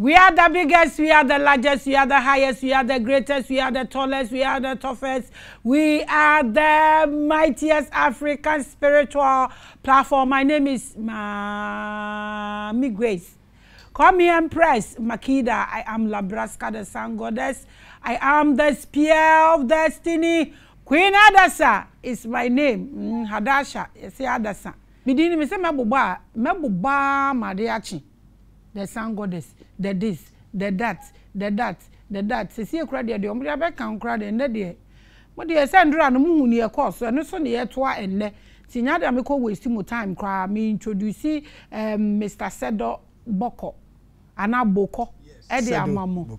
We are the biggest, we are the largest, we are the highest, we are the greatest, we are the tallest, we are the toughest. We are the mightiest African spiritual platform. My name is Mami Grace. Call me Empress Makida. I am Labraska, the sun goddess. I am the spear of destiny. Queen Adasa is my name. Mm, Hadasha, you say Adasa. Midini, me say Mabuba, Mabuba Madiachi the sun goddess the this the that the that the that. Sisi ekura deɛ deɛ ɔmo de abɛka nkura deɛ ɛnɛ deɛ mo deɛ sɛ ndura no mo hu ne ɛkɔ so ɛno so ne yɛtoa ɛnɛ ti nya de a mekɔ waste mo time koraa me introduce um, mr sedo bɔkɔ ana bokɔ ɛde ama mo.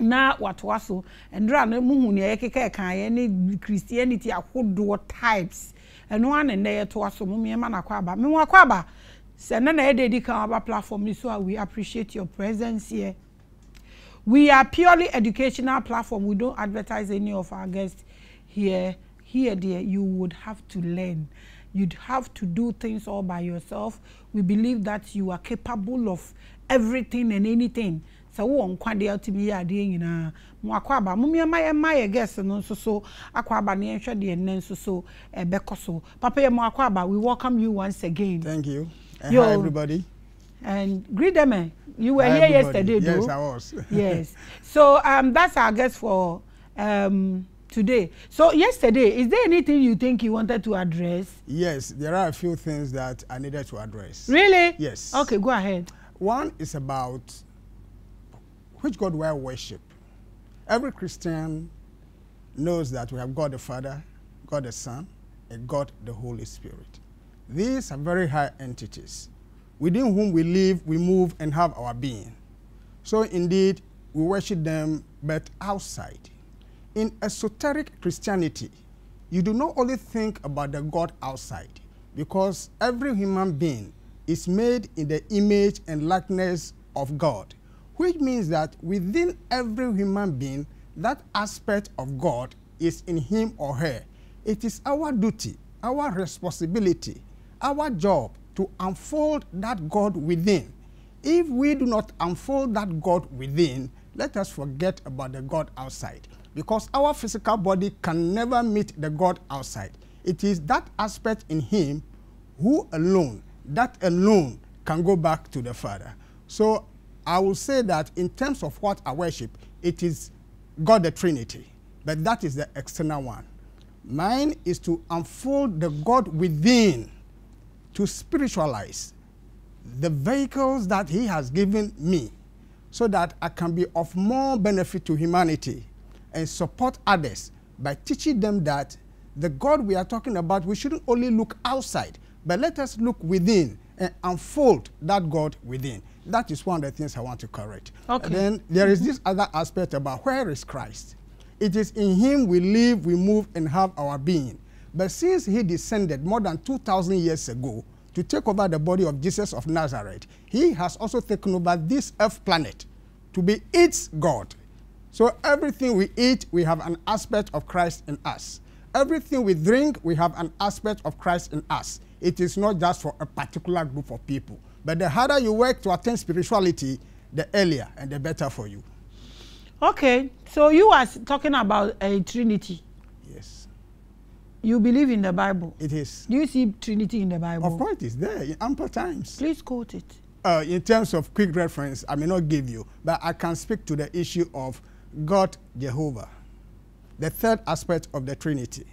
Na watoa so ndura no mo hu ne ɛkeka ɛka yɛ ne christianity ahodoɔ types. Ɛno ana nnɛ yɛtoa so mo mmiɛnma na akɔ aba. Me ho akɔ aba sɛ na na yɛde kan aba platform so we appreciate your presence here. We are purely educational platform. We don't advertise any of our guests here. Here there you would have to learn. You'd have to do things all by yourself. We believe that you are capable of everything and anything. Sɛ wowɔ nkwadeɛ wotumi yɛ adeɛ nyinaa mo akɔ aba. Mo mmiɛma yɛ ma yɛ guest no nso so akɔ aba ne yɛhwɛ deɛ nnɛ nso so ɛbɛkɔ papa yɛ mo akɔ aba. We welcome you once again. Thank you Yo, hi, everybody. And greet them. Eh? You were hi, here everybody. yesterday, Yes. I was. yes. So um, that's our guest for um, today. So yesterday, is there anything you think you wanted to address? Yes, there are a few things that I needed to address. Really? Yes. Okay, go ahead. One is about which God we worship. Every Christian knows that we have God the Father, God the Son, and God the Holy Spirit. These are very high entities within whom we live, we move, and have our being. So, indeed, we worship them, but outside. In esoteric Christianity, you do not only think about the God outside, because every human being is made in the image and likeness of God, which means that within every human being, that aspect of God is in him or her. It is our duty, our responsibility our job to unfold that God within. If we do not unfold that God within, let us forget about the God outside. Because our physical body can never meet the God outside. It is that aspect in Him who alone, that alone, can go back to the Father. So I will say that in terms of what I worship, it is God the Trinity. But that is the external one. Mine is to unfold the God within to spiritualize the vehicles that he has given me so that I can be of more benefit to humanity and support others by teaching them that the God we are talking about, we shouldn't only look outside, but let us look within and unfold that God within. That is one of the things I want to correct. Okay. And then there is mm-hmm. this other aspect about where is Christ? It is in him we live, we move, and have our being. But since he descended more than 2,000 years ago to take over the body of Jesus of Nazareth, he has also taken over this earth planet to be its God. So everything we eat, we have an aspect of Christ in us. Everything we drink, we have an aspect of Christ in us. It is not just for a particular group of people. But the harder you work to attain spirituality, the earlier and the better for you. Okay, so you are talking about a Trinity. You believe in the Bible? It is. Do you see Trinity in the Bible? Of course, it's there in ample times. Please quote it. Uh, in terms of quick reference, I may not give you, but I can speak to the issue of God Jehovah, the third aspect of the Trinity,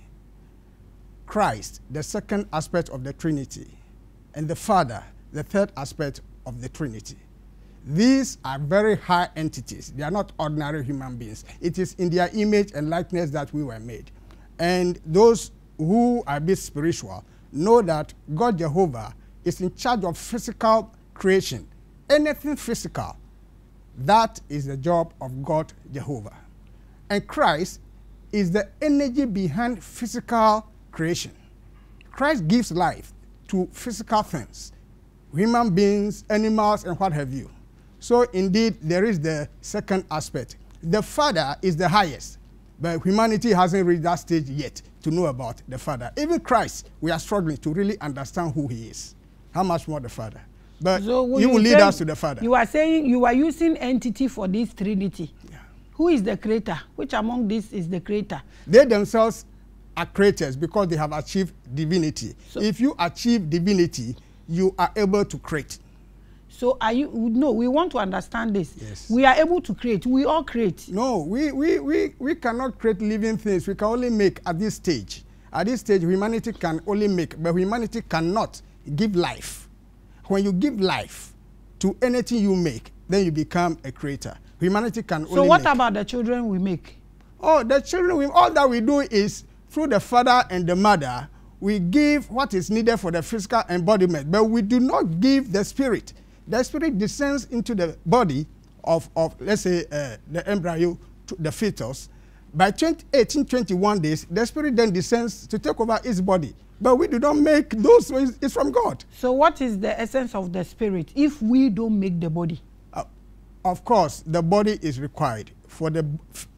Christ, the second aspect of the Trinity, and the Father, the third aspect of the Trinity. These are very high entities. They are not ordinary human beings. It is in their image and likeness that we were made. And those who are a bit spiritual know that God Jehovah is in charge of physical creation. Anything physical, that is the job of God Jehovah. And Christ is the energy behind physical creation. Christ gives life to physical things, human beings, animals, and what have you. So, indeed, there is the second aspect. The Father is the highest, but humanity hasn't reached that stage yet to know about the Father. Even Christ, we are struggling to really understand who he is. How much more the Father? But So he will lead us to the Father. You are saying you are using entity for this Trinity. Yeah. Who is the creator? Which among these is the creator? They themselves are creators because they have achieved divinity. So- if you achieve divinity, you are able to create. So are you no, we want to understand this. Yes. We are able to create. We all create. No, we, we, we, we cannot create living things. We can only make at this stage. At this stage, humanity can only make, but humanity cannot give life. When you give life to anything you make, then you become a creator. Humanity can So only what make. about the children we make? Oh, the children, we, all that we do is through the father and the mother, we give what is needed for the physical embodiment, but we do not give the spirit. The spirit descends into the body of, of let's say, uh, the embryo, to the fetus. By 20, 18, 21 days, the spirit then descends to take over its body. But we do not make those, it's, from God. So what is the essence of the spirit if we don't make the body? Uh, of course, the body is required for the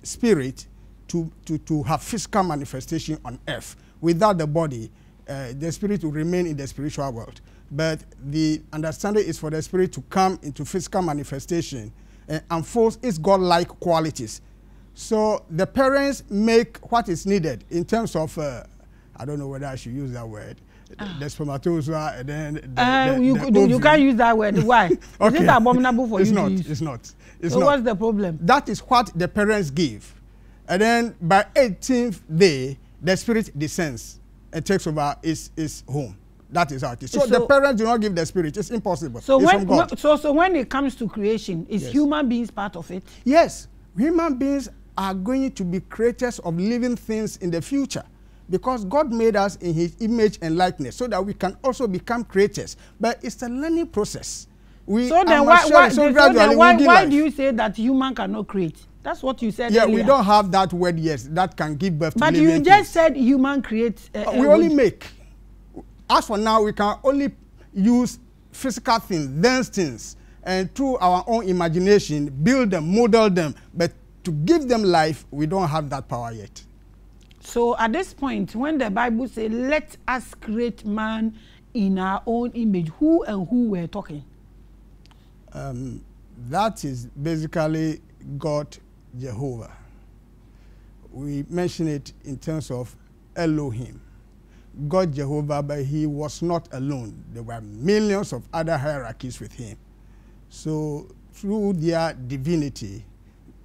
spirit to, to, to have physical manifestation on earth. Without the body, uh, the spirit will remain in the spiritual world. But the understanding is for the spirit to come into physical manifestation and unfold its godlike qualities. So the parents make what is needed in terms of, uh, I don't know whether I should use that word, the spermatozoa and then the, Uh, the- you, the you can't use that word. Why? Is Okay. it abominable for it's you not, to use? It's not. It's so not. what's the problem? That is what the parents give. And then by 18th day, the spirit descends and takes over its, its home. That is how it is. So, the So- parents do not give the spirit. It's impossible. So it's when, when- so so when it comes to creation, is Yes. human beings part of it? yes, human beings are going to be creators of living things in the future because God made us in his image and likeness so that we can also become creators. But it's a learning process. We So then why why, so so then why, why do you say that human cannot create? That's what you said Yeah, earlier. we don't have that word yet that can give birth to But you things. just said human create. Uh, Uh, uh, we only would- make. As for now, we can only use physical things, dense things, and through our own imagination, build them, model them. But to give them life, we don't have that power yet. So at this point, when the Bible says, "Let us create man in our own image," who and who were talking? Um, that is basically God Jehovah. We mention it in terms of Elohim. God Jehovah, but he was not alone. There were millions of other hierarchies with him. So through their divinity,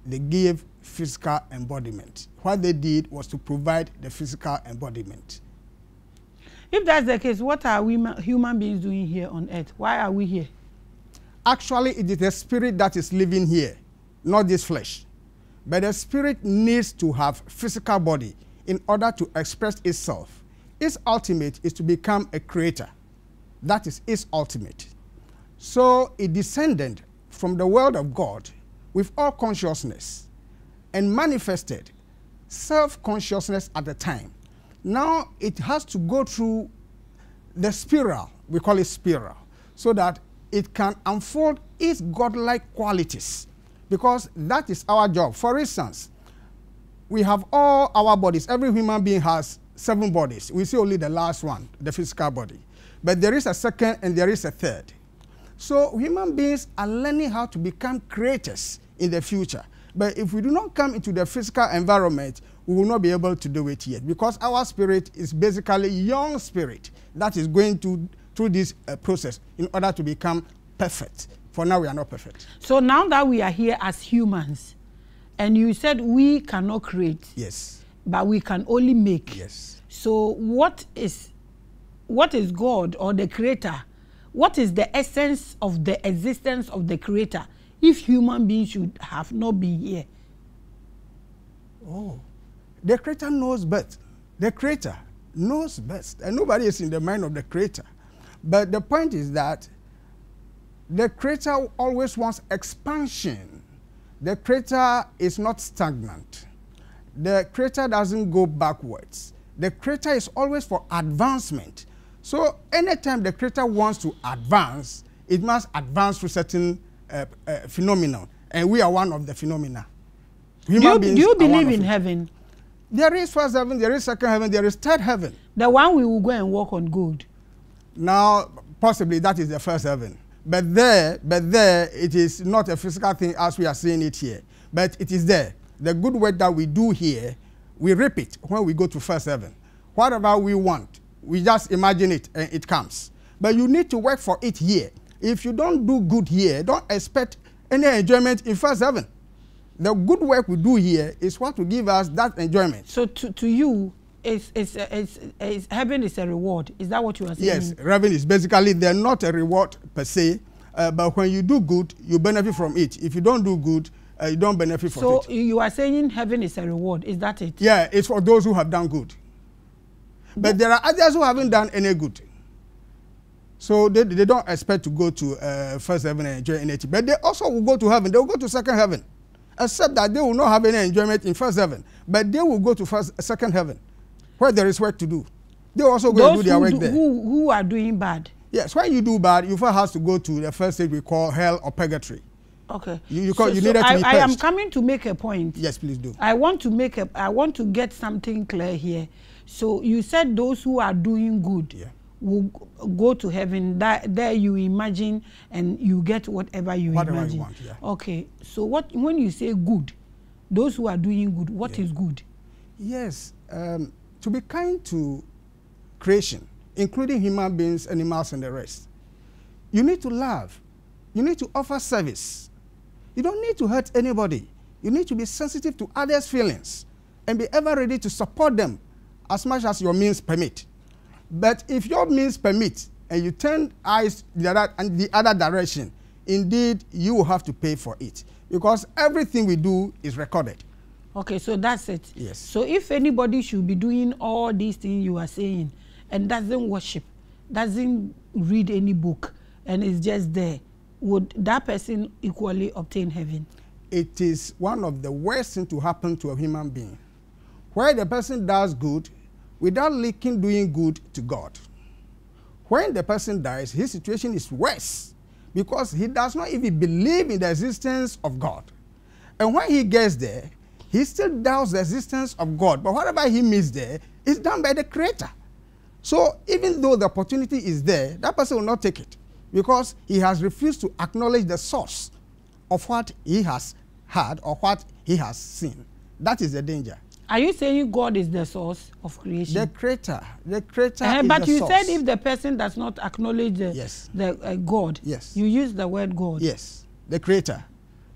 they gave physical embodiment. What they did was to provide the physical embodiment. If that's the case, what are we human beings doing here on earth? Why are we here? Actually, it is the spirit that is living here, not this flesh. But the spirit needs to have physical body in order to express itself. Its ultimate is to become a creator. That is its ultimate. So it descended from the world of God with all consciousness and manifested self-consciousness at the time. Now it has to go through the spiral, we call it spiral, so that it can unfold its godlike qualities. Because that is our job. For instance, we have all our bodies. Every human being has seven bodies. We see only the last one, the physical body. But there is a second and there is a third. So human beings are learning how to become creators in the future. But if we do not come into the physical environment, we will not be able to do it yet because our spirit is basically young spirit that is going to through this uh, process in order to become perfect. For now, we are not perfect. So now that we are here as humans, and you said we cannot create, Yes. But we can only make. Yes. So what is what is God or the creator? What is the essence of the existence of the creator if human beings should have not been here? Oh, the creator knows best. The creator knows best. And nobody is in the mind of the creator. But the point is that the creator always wants expansion. The creator is not stagnant. The creator doesn't go backwards. The creator is always for advancement. So anytime the creator wants to advance, it must advance through certain uh, uh, phenomena. And we are one of the phenomena. Do you, Human do you are one believe in heaven? There is first heaven, there is second heaven, there is third heaven. The one we will go and walk on gold. Now, possibly that is the first heaven. But there, but there, it is not a physical thing as we are seeing it here. But it is there. The good work that we do here, we reap it when we go to first heaven. Whatever we want, we just imagine it and it comes. But you need to work for it here. If you don't do good here, don't expect any enjoyment in first heaven. The good work we do here is what will give us that enjoyment. So to, to you, it's, it's, it's, it's, heaven is a reward. Is that what you are saying? Yes, heaven is basically, they're not a reward per se, uh, but when you do good, you benefit from it. If you don't do good, uh, you don't benefit from so it. So you are saying heaven is a reward. Is that it? Yeah, it's for those who have done good. But there are others who haven't done any good. So they, they don't expect to go to uh, first heaven and enjoy anything. But they also will go to heaven. They will go to second heaven. Except that they will not have any enjoyment in first heaven. But they will go to first, second heaven where there is work to do. They also go Those and do their work do, there. Who, who are doing bad? Yes, when you do bad, you first have to go to the first stage we call hell or purgatory. Okay. You, you, so, you so needed to I, be I am coming to make a point. Yes, please do. I want to make a. I want to get something clear here. So you said those who are doing good Yeah. will go to heaven. That there you imagine and you get whatever you Whatever you imagine. want, yeah. Okay. So what when you say good, those who are doing good, what is Yeah. good? Yes, um, to be kind to creation, including human beings, animals, and the rest. You need to love. You need to offer service. You don't need to hurt anybody. You need to be sensitive to others' feelings and be ever ready to support them as much as your means permit. But if your means permit and you turn eyes the other, and the other direction, indeed you will have to pay for it because everything we do is recorded. Okay, so that's it. Yes. So if anybody should be doing all these things you are saying and doesn't worship, doesn't read any book, and is just there, would that person equally obtain heaven? it is one of the worst things to happen to a human being. Where the person does good without linking doing good to God. When the person dies, his situation is worse because he does not even believe in the existence of God. And when he gets there, he still doubts the existence of God. But whatever he missed there is done by the Creator. So even though the opportunity is there, that person will not take it because he has refused to acknowledge the source of what he has had or what he has seen. That is the danger. Are you saying God is the source of creation? The creator, the creator is but the you source. said if the person does not acknowledge the, Yes. the uh, God, Yes. you use the word God. yes, the creator.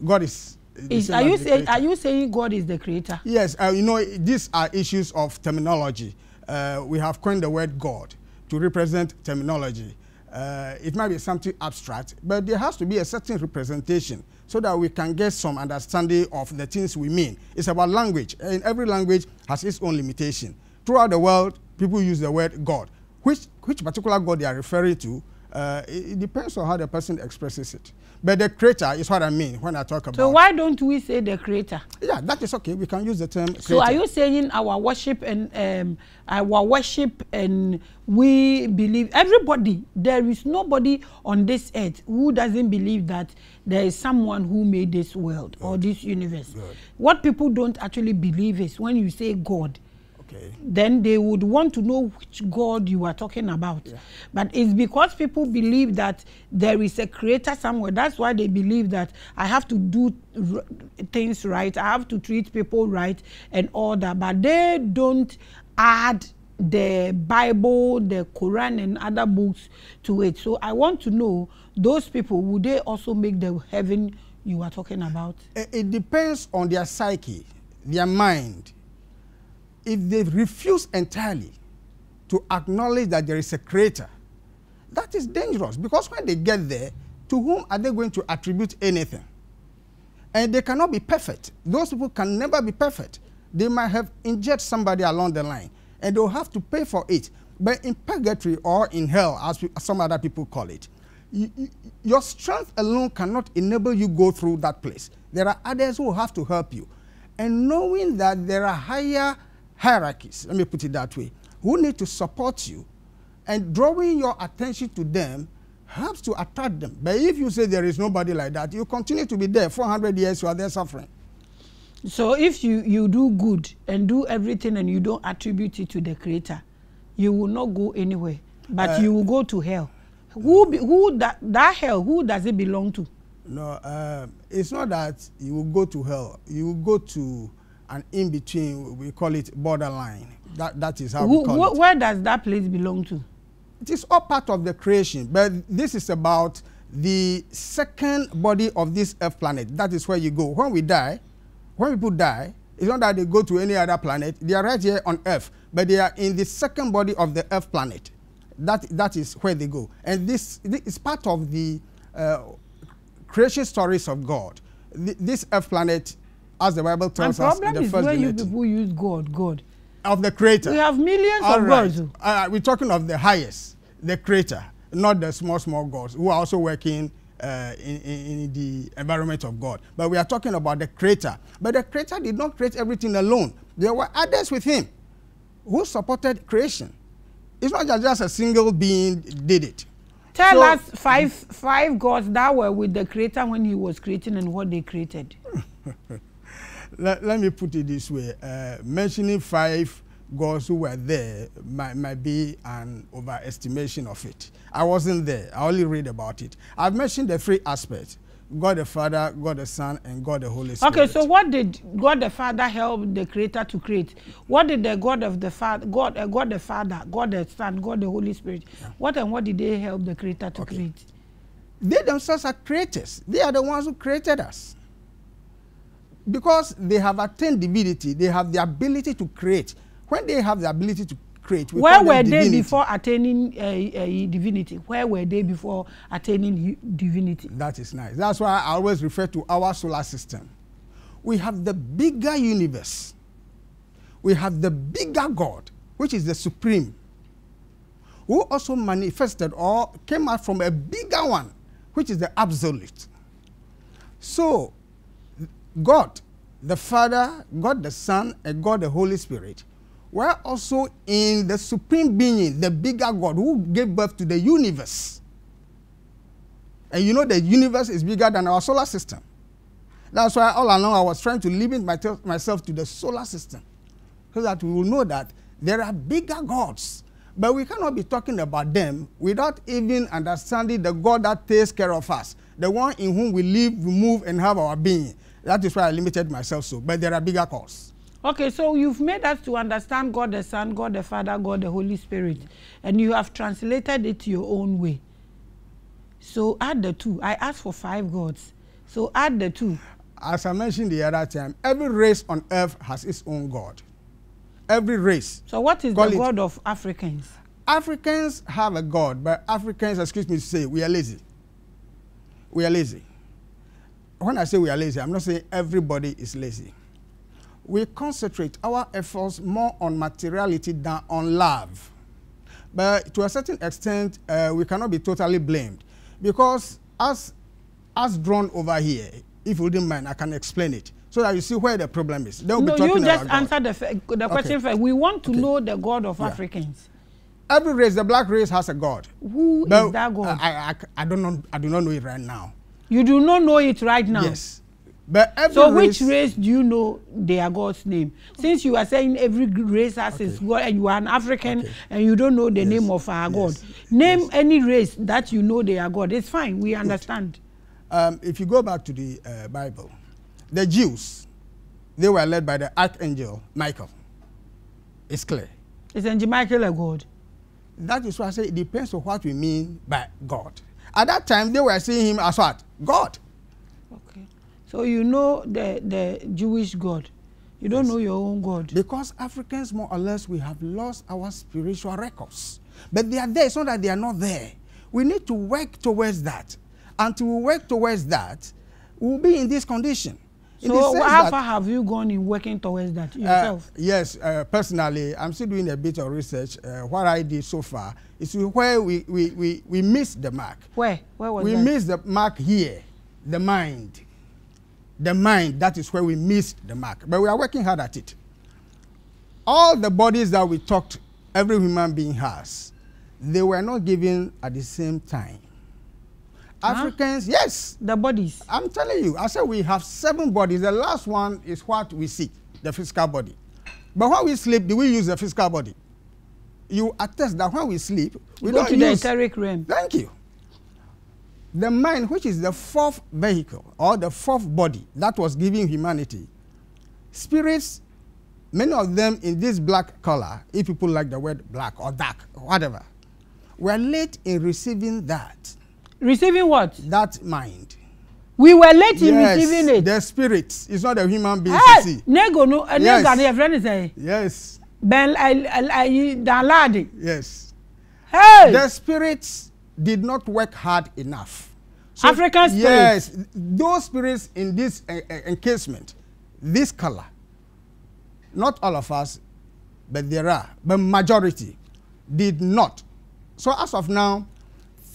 God is. Is, are you saying are you saying God is the creator? Yes, uh, you know, these are issues of terminology. Uh, we have coined the word God to represent terminology. Uh, it might be something abstract, but there has to be a certain representation so that we can get some understanding of the things we mean. It's about language, and every language has its own limitation. Throughout the world, people use the word God. Which, which particular God they are referring to, uh, it, depends on how the person expresses it. But the creator is what I mean when I talk about. So why don't we say the creator? Yeah, that is okay. We can use the term. So are creator. you saying our worship and um, our worship and we believe everybody there is nobody on this earth who doesn't believe that there is someone who made this world or this universe. Good. What people don't actually believe is when you say God, Okay. then they would want to know which God you are talking about. Yeah. But it's because people believe that there is a creator somewhere. That's why they believe that I have to do r- things right, I have to treat people right, and all that. But they don't add the Bible, the Quran, and other books to it. So I want to know those people, would they also make the heaven you are talking about? It, it depends on their psyche, their mind. If they refuse entirely to acknowledge that there is a creator, that is dangerous because when they get there, to whom are they going to attribute anything? And they cannot be perfect. Those people can never be perfect. They might have injured somebody along the line and they'll have to pay for it. But in purgatory or in hell, as some other people call it, you, you- your strength alone cannot enable you go through that place. There are others who have to help you. And knowing that there are higher hierarchies, let me put it that way, who need to support you, and drawing your attention to them helps to attract them. But if you say there is nobody like that, you continue to be there. 400 years, you are there suffering. So if you you do good and do everything and you don't attribute it to the creator, you will not go anywhere, but Uh, you will go to hell. Who be, who that that hell? Who does it belong to? No, um, it's not that you will go to hell. You will go to an in between. We call it borderline. That that is how Who, we call wh- it. where does that place belong to? It is all part of the creation, but this is about the second body of this earth planet. That is where you go. When we die, when people die, it's not that they go to any other planet. They are right here on earth, but they are in the second body of the earth planet. That, that is where they go. And this, this is part of the uh, creation stories of God. Th- this earth planet, as the Bible tells us, in problem the is first where you people use God, God. of the creator. We have millions All of right. gods. oh. Uh, we're talking of the highest, the creator, not the small, small gods who are also working uh, in, in, in the environment of God. But we are talking about the creator. But the creator did not create everything alone. There were others with him who supported creation. It's not just- just a single being did it. Tell So- us five five gods that were with the creator when he was creating and what they created. let, let me put it this way uh, mentioning five gods who were there might, might be an overestimation of it. I wasn't there. I only read about it. I've mentioned the three aspects god the father god the son and god the holy spirit Okay, so what did God the Father help the Creator to create? What did the God of the Father, God, uh, God the Father, God the Son, God the Holy Spirit, what and what did they help the Creator to Okay. create? they themselves are creators. They are the ones who created us because they have attained divinity they have the ability to create when they have the ability to create we Where were they before attaining uh, uh, divinity? Where were they before attaining divinity? That is nice. That's why I always refer to our solar system. We have the bigger universe. We have the bigger God, which is the supreme, who also manifested or came out from a bigger one, which is the absolute. So, God, the Father, God the Son, and God the Holy Spirit were also in the supreme being, the bigger God, who gave birth to the universe. And you know the universe is bigger than our solar system. That's why all along I was trying to limit my myself to the solar system. So that we will know that there are bigger gods. But we cannot be talking about them without even understanding the God that takes care of us, the one in whom we live, we move, and have our being. That is why I limited myself so. But there are bigger gods. Okay, so you've made us to understand God the Son, God the Father, God the Holy Spirit, and you have translated it your own way. So add the two. I asked for five gods. So add the two. As I mentioned the other time, every race on earth has its own God. Every race. So what is Call the it- God of Africans? Africans have a God, but Africans, excuse me to say, we are lazy. We are lazy. When I say we are lazy, I'm not saying everybody is lazy. We concentrate our efforts more on materiality than on love. But to a certain extent, uh, we cannot be totally blamed because as, as drawn over here, if you wouldn't mind, I can explain it so that you see where the problem is. Then we'll No, be talking you just answer the, the question Okay. first. We want to Okay. know the God of Yeah. Africans. Every race, the black race has a God. Who is But that God? I, I, I don't know. I do not know it right now. You do not know it right now. Yes, but every So race, which race do you know their God's name? Since you are saying every race has its God and you are an African Okay. and you don't know the Yes, name of our God, yes, name yes. any race that you know their God. It's fine. We understand. um, if you go back to the uh, Bible, the Jews, they were led by the archangel Michael. It's clear. Is Angel Michael a God? That is why I say it depends on what we mean by God. At that time, they were seeing him as what? God. Okay. So you know the the Jewish God. You don't Yes. know your own God. Because Africans, more or less, we have lost our spiritual records. But they are there. It's not that they are not there. We need to work towards that. And to work towards that, we'll be in this condition. So how far have you gone in working towards that uh, yourself? yes, uh, personally, I'm still doing a bit of research. Uh, what I did so far is where we, we, we, we missed the mark. Where? Where was we that? missed the mark here, the mind. The mind, that is where we missed the mark. But we are working hard at it. All the bodies that we talked every human being has, they were not given at the same time. Huh? Africans, yes, the bodies. I'm telling you, I said we have seven bodies. The last one is what we see, the physical body. But when we sleep, do we use the physical body? You attest that when we sleep, we Go don't to the etheric realm. Thank you. the mind, which is the fourth vehicle or the fourth body that was giving humanity, spirits, many of them in this black color, if people like the word black or dark, whatever, were late in receiving that, Receiving what? that mind. We were late in receiving it. the spirits. It's not a human being Hey, see. nego no, uh, Yes. nego ne friend say. Yes, Ben ayi danladi. yes. Hey. The spirits did not work hard enough. African spirits. Yes, those spirits in this uh, uh, encasement, this color, not all of us, but there are, but majority did not. So as of now,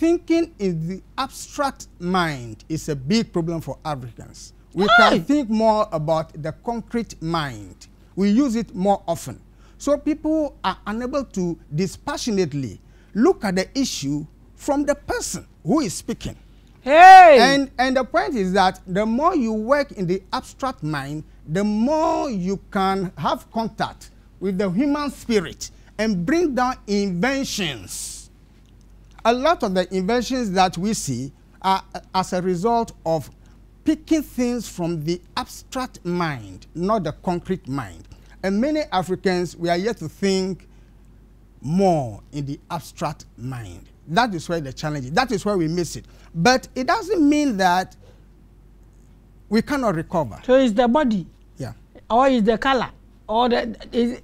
thinking in the abstract mind is a big problem for Africans. We Hey! can think more about the concrete mind. We use it more often. So people are unable to dispassionately look at the issue from the person who is speaking. Hey. And, and the point is that the more you work in the abstract mind, the more you can have contact with the human spirit and bring down inventions. A lot of the inventions that we see are uh, as a result of picking things from the abstract mind, not the concrete mind. And many Africans, we are yet to think more in the abstract mind. That is where the challenge is. That is where we miss it. But it doesn't mean that we cannot recover. so it's the body Yeah. or is the color or the is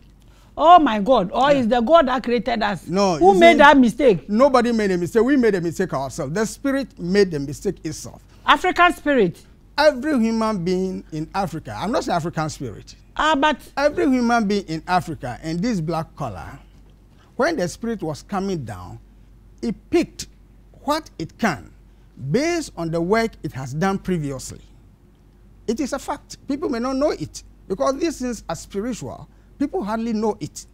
oh my god or is the god that created us No, who made see- that mistake Nobody made a mistake. We made a mistake ourselves. The spirit made the mistake itself. african spirit Every human being in Africa, I'm not saying African spirit, ah but every human being in Africa and this black color, when the spirit was coming down, it picked what it can based on the work it has done previously. It is a fact. People may not know it because these things are spiritual. People hardly know it.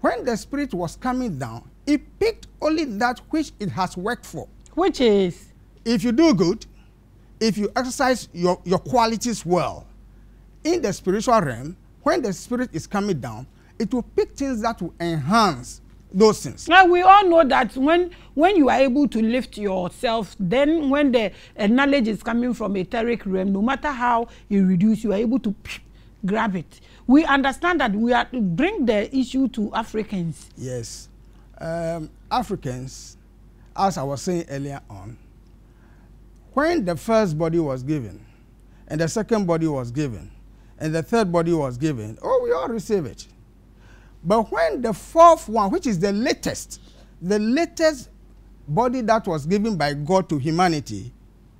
When the spirit was coming down, it picked only that which it has worked for. which is If you do good, if you exercise your, your qualities well, in the spiritual realm, when the spirit is coming down, it will pick things that will enhance those things. now we all know that when when you are able to lift yourself then when the uh, knowledge is coming from etheric realm no matter how you reduce you are able to grab it we understand that we are to bring the issue to africans Yes. Um, Africans, as I was saying earlier on, when the first body was given, and the second body was given, and the third body was given, oh, we all receive it. But when the fourth one, which is the latest, the latest body that was given by God to humanity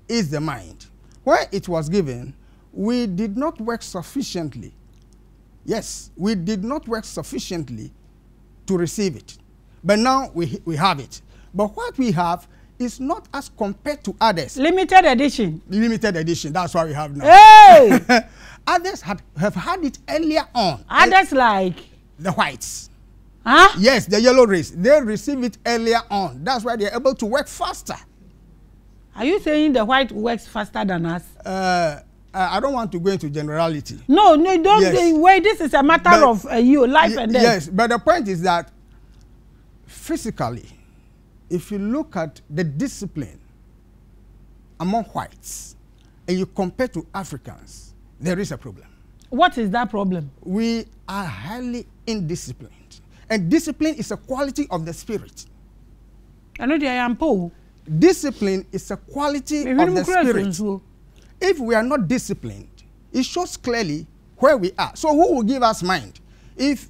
is the mind. When it was given, we did not work sufficiently. Yes, we did not work sufficiently to receive it. But now we, we have it. But what we have is not as compared to others. limited edition Limited edition, that's what we have now. hey others had, have had it earlier on. others like The whites. huh Yes, the yellow race. They receive it earlier on. That's why they're able to work faster. are you saying the white works faster than us Uh, I I don't want to go into generality. no no don't Yes. say wait this is a matter But- of uh, you life and death Yes, but the point is that physically, if you look at the discipline among whites and you compare to Africans, there is a problem. what is that problem We are highly indisciplined. And discipline is a quality of the spirit. i know am po Discipline is a quality of the spirit. If we are not disciplined, it shows clearly where we are. So who will give us mind? If,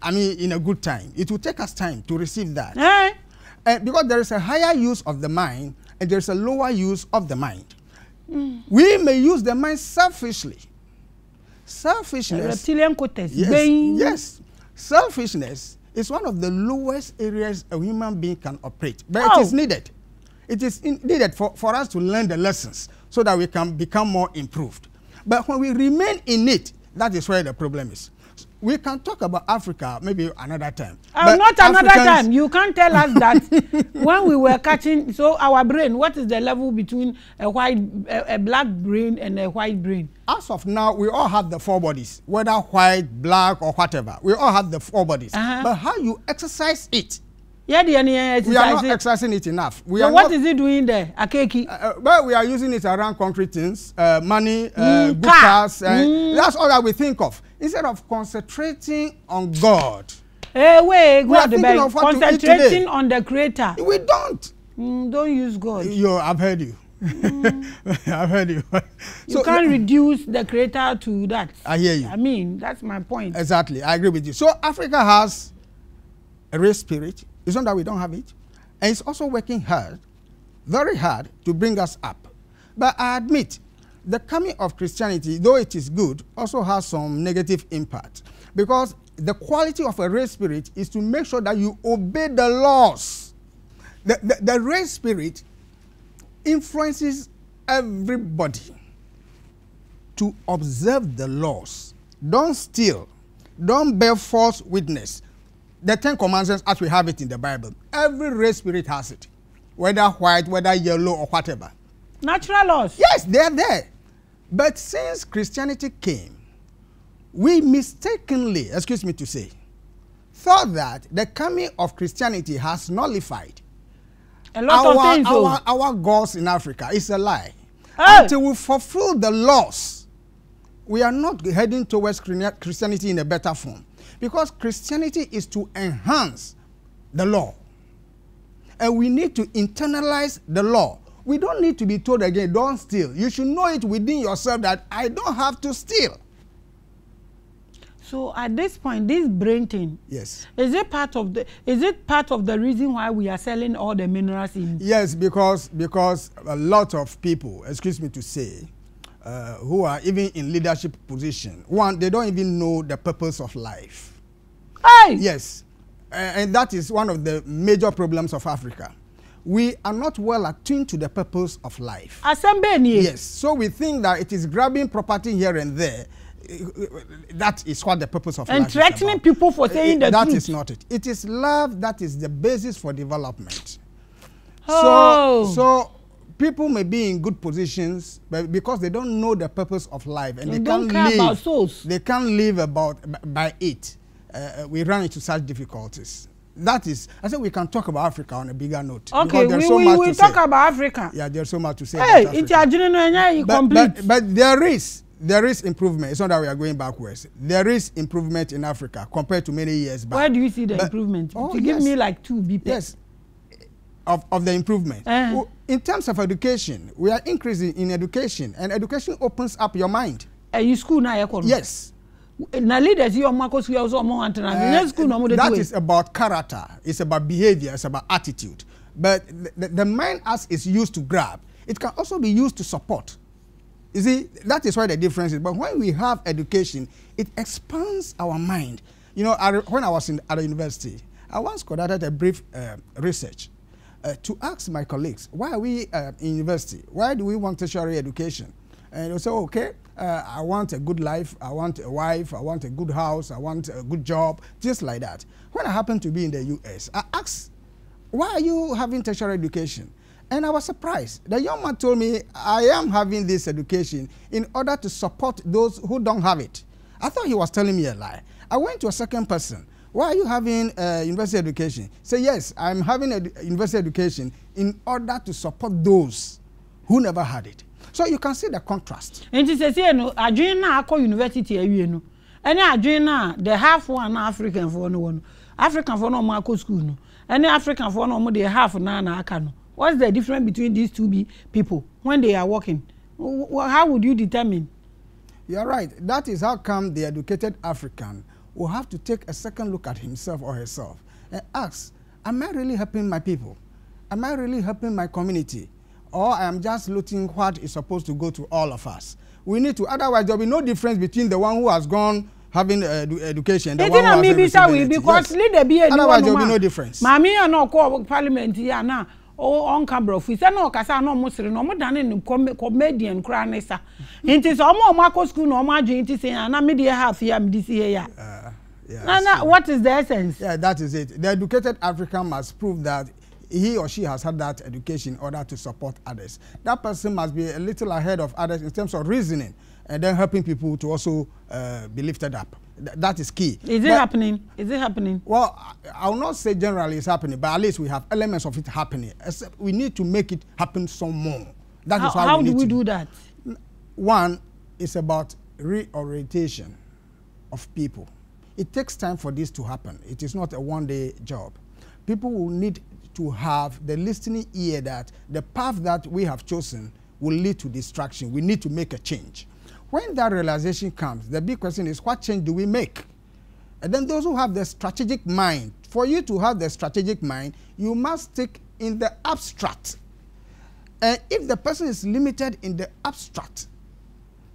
I mean, in a good time, it will take us time to receive that. Uh, because there is a higher use of the mind and there is a lower use of the mind. We may use the mind selfishly. Selfishness, reptilian cortex yes, yes, selfishness is one of the lowest areas a human being can operate, but Oh. it is needed. It is needed for, for us to learn the lessons so that we can become more improved. But when we remain in it, that is where the problem is. We can talk about Africa maybe another time. Uh, But not another Africans- time you can't tell us that when we were catching so our brain what is the level between a white a, a black brain and a white brain As of now, we all have the four bodies, whether white, black, or whatever. We all have the four bodies. Uh-huh. But how you exercise it Yeah, the any We are not exercising it enough. We So are what not, is he doing there? Akeki. uh, uh, well, we are using it around concrete things, uh, money, uh, Mm, good car. cars. Uh, Mm. That's all that we think of. Instead of concentrating on God, Hey, wait, We are God, thinking of what concentrating on the creator. we don't. Mm, don't use God. Yo, I've heard you. I've heard you. Mm. You can't reduce the creator to that. I hear you. I mean, that's my point. Exactly, I agree with you. So Africa has a race spirit. It's not that we don't have it, and it's also working hard, very hard, to bring us up. But I admit, the coming of Christianity, though it is good, also has some negative impact because the quality of a race spirit is to make sure that you obey the laws. The, the, the race spirit influences everybody to observe the laws. Don't steal. Don't bear false witness. The Ten Commandments, as we have it in the Bible, every race spirit has it, whether white, whether yellow, or whatever. Natural laws. Yes, they are there. But since Christianity came, we mistakenly, excuse me to say, thought that the coming of Christianity has nullified A lot our, of things. our, our gods in Africa. It's a lie. Hey! Until we fulfill the laws, we are not heading towards Christianity in a better form. Because Christianity is to enhance the law. And we need to internalize the law. We don't need to be told again, don't steal. You should know it within yourself that I don't have to steal. So at this point, this brain thing, Yes. is it part of the is it part of the reason why we are selling all the minerals in Yes, because because a lot of people, excuse me to say, uh, who are even in leadership position, one they don't even know the purpose of life. Hey! Yes, uh, and that is one of the major problems of Africa. We are not well attuned to the purpose of life. Asembe ni. Yes, so we think that it is grabbing property here and there. That is what the purpose of And life threatening is about. people for saying the That truth. is not it. It is love that is the basis for development. Oh. So, so people may be in good positions, but because they don't know the purpose of life and They they, can't live, about souls. they can't live about by it. Uh, we run into such difficulties. That is, I think we can talk about Africa on a bigger note. Okay, we, so we, to talk say. about Africa. Yeah, there's so much to say. Hey, it's a But, complete. but, but there is there is improvement. It's not that we are going backwards. There is improvement in Africa compared to many years back. Where do you see the But- improvement? Oh, to give yes. me like two BP. Yes. Of, of the improvement. Uh-huh. W- In terms of education, we are increasing in education, and education opens up your mind. Ẹyin school náà yẹ kọ. Yes. Na leaders yi ọmọ akọ school yẹ ọsọ ọmọ wọn tẹ̀lé. Ní school náà ọmọ de that do is about character. It's about behavior. It's about attitude. But the, the, mind as is used to grab, it can also be used to support. You see, that is why the difference is. But when we have education, it expands our mind. You know, I, when I was in, at the university, I once conducted a brief uh, research uh, to ask my colleagues, why are we uh, in university? Why do we want tertiary education? And they say, okay, uh, I want a good life, I want a wife, I want a good house, I want a good job, just like that. When I happened to be in the US, I asked, why are you having tertiary education? And I was surprised. The young man told me, I am having this education in order to support those who don't have it. I thought he was telling me a lie. I went to a second person. Why are you having uh, university education? Say, yes, I'm having a university education in order to support those who never had it. So you can see the contrast. Nti sese no adwene na akɔ university awie no ɛne adwene na the half one na African foɔ no wɔ no African foɔ na ɔmo akɔ school no ɛne African foɔ na ɔmo de half na na aka no what's the difference between these two be people when they are working how would you determine. You're right. That is how come the educated African will have to take a second look at himself or herself and ask, am I really helping my people? Am I really helping my community? or I am just looting what is supposed to go to all of us. We need to, otherwise there will be no difference between the one who has gone having uh, edu education. The one who has received because yes. be Otherwise there will be no difference. Mami ya no ko parliament ya na on camera fi se na okasa na omo sire no more than ne comedian kra ne sa. Hmm. Nti so omo omo school no omo adwen nti se na me dey half here. me dey see ya. Uh, what is the essence? Yeah, that is it. The educated African must prove that he or she has had that education in order to support others. That person must be a little ahead of others in terms of reasoning and then helping people to also uh, be lifted up. Th- that is key. Is it But- happening? Is it happening? Well, I- I will not say generally it's happening, but at least we have elements of it happening. Except we need to make it happen some more. That is How, how, how we do we to do that? One is about reorientation of people. It takes time for this to happen. It is not a one-day job. People will need to have the listening ear that the path that we have chosen will lead to distraction. We need to make a change. When that realization comes, the big question is what change do we make? And then those who have the strategic mind, for you to have the strategic mind, you must stick in the abstract. And if the person is limited in the abstract,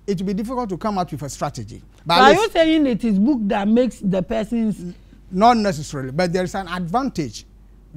it will be difficult to come out with a strategy. But are you saying it is book that makes the person's Not necessarily, but there is an advantage.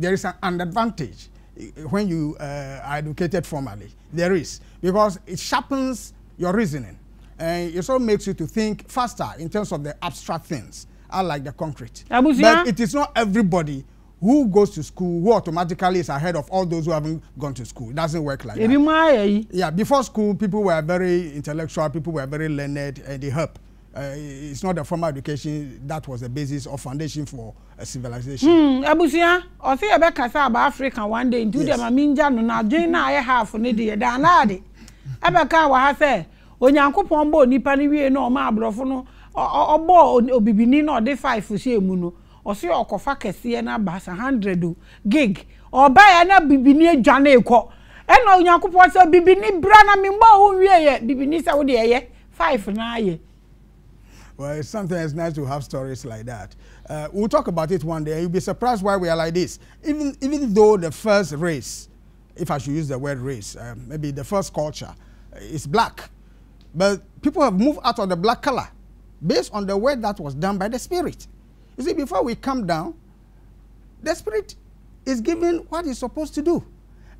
There is an, an advantage eh, when you uh, are educated formally. There is because it sharpens your reasoning, and it also makes you to think faster in terms of the abstract things, unlike the concrete. Abusua? But it is not everybody who goes to school who automatically is ahead of all those who haven't gone to school. It doesn't work like ebi that. Yeah, before school, people were very intellectual, people were very learned, and they help. Uh, it's not the formal education that was the basis or foundation for a civilization. hmm abusua ɔsi yɛ bɛ kasa aba africa one day Yes. dɛm ami no na adwene na ayɛ half ne deɛ daanaade ɛbɛka wɔ ha sɛ onyankopɔn bɔ nipa no wie na ɔma aborɔfo no ɔbɔ obibini na ɔde five hyɛ mu no ɔsi ɔkɔfa kɛseɛ na baasa hundred o gig ɔbaeɛ na bibini adwane kɔ ɛna onyankopɔn sɛ bibini bra na mi mbɔ ohun wie yɛ bibini sɛ o de ɛyɛ five na ayɛ. Well, it's something that's nice to have stories like that. Uh, we'll talk about it one day. You'll be surprised why we are like this. Even, even though the first race, if I should use the word race, um, maybe the first culture uh, is black, but people have moved out of the black color based on the work that was done by the Spirit. You see, before we come down, the Spirit is giving what it's supposed to do.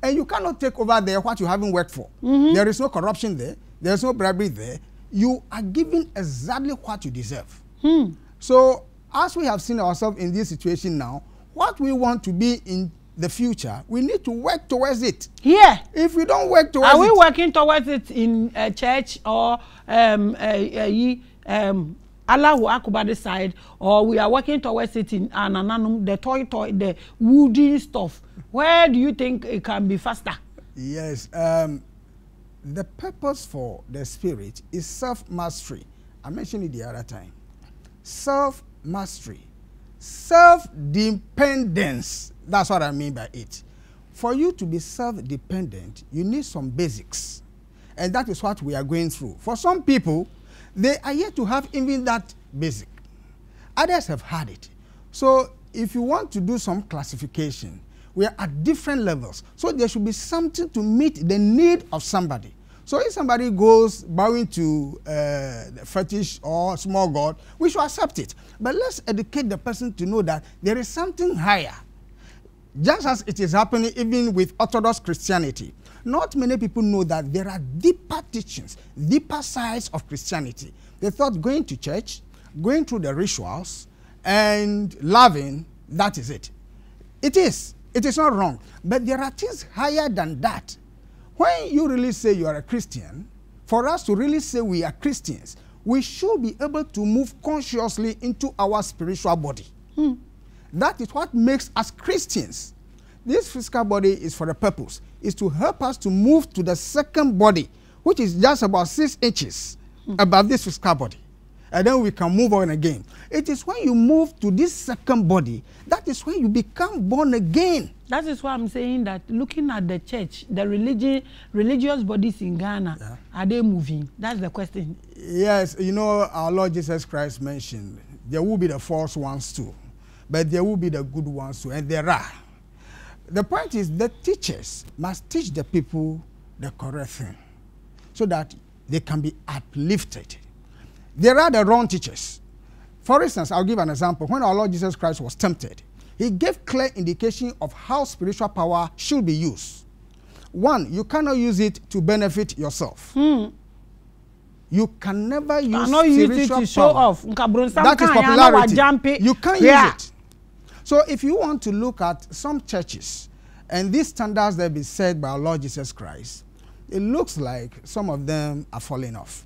And you cannot take over there what you haven't worked for. There is no corruption there, there's no bribery there. You are given exactly what you deserve. So, as we have seen ourselves in this situation now, what we want to be in the future, we need to work towards it. here. If we don't work towards Are we it, working towards it in uh, church or um, uh, uh, um, Allahu Akbar this side, or we are working towards it in Anananum, the toy toy, the woody stuff? Where do you think it can be faster? Yes. Um, the purpose for the spirit is self mastery. I mentioned it the other time. Self mastery, self dependence. That's what I mean by it. For you to be self dependent, you need some basics. And that is what we are going through. For some people, they are yet to have even that basic. Others have had it. So if you want to do some classification, we are at different levels. So there should be something to meet the need of somebody. So if somebody goes bowing to uh, fetish or small god, we should accept it. But let's educate the person to know that there is something higher. Just as it is happening even with Orthodox Christianity, not many people know that there are deeper teachings, deeper sides of Christianity. They thought going to church, going through the rituals, and loving, that is it. It is. It is not wrong. But there are things higher than that. When you really say you are a Christian, for us to really say we are Christians, we should be able to move consciously into our spiritual body. Hmm. That is what makes us Christians. This physical body is for a purpose, is to help us to move to the second body, which is just about six inches hmm. above this physical body. And then we can move on again. It is when you move to this second body, that is when you become born again. That is why I'm saying that looking at the church, the religion, religious bodies in Ghana, Yeah. are they moving? That's the question. Yes, you know, our Lord Jesus Christ mentioned there will be the false ones too, but there will be the good ones too, and there are. The point is, the teachers must teach the people the correct thing so that they can be uplifted. There are the wrong teachers. For instance, I'll give an example. When our Lord Jesus Christ was tempted, he gave clear indication of how spiritual power should be used. One, you cannot use it to benefit yourself. You can never use I not use it spiritual to show power. off. Nka bronsam That is popularity. You can't Yeah. use it. So if you want to look at some churches and these standards that be set by our Lord Jesus Christ, it looks like some of them are falling off.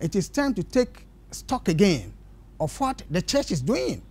It is time to take stock again of what the church is doing.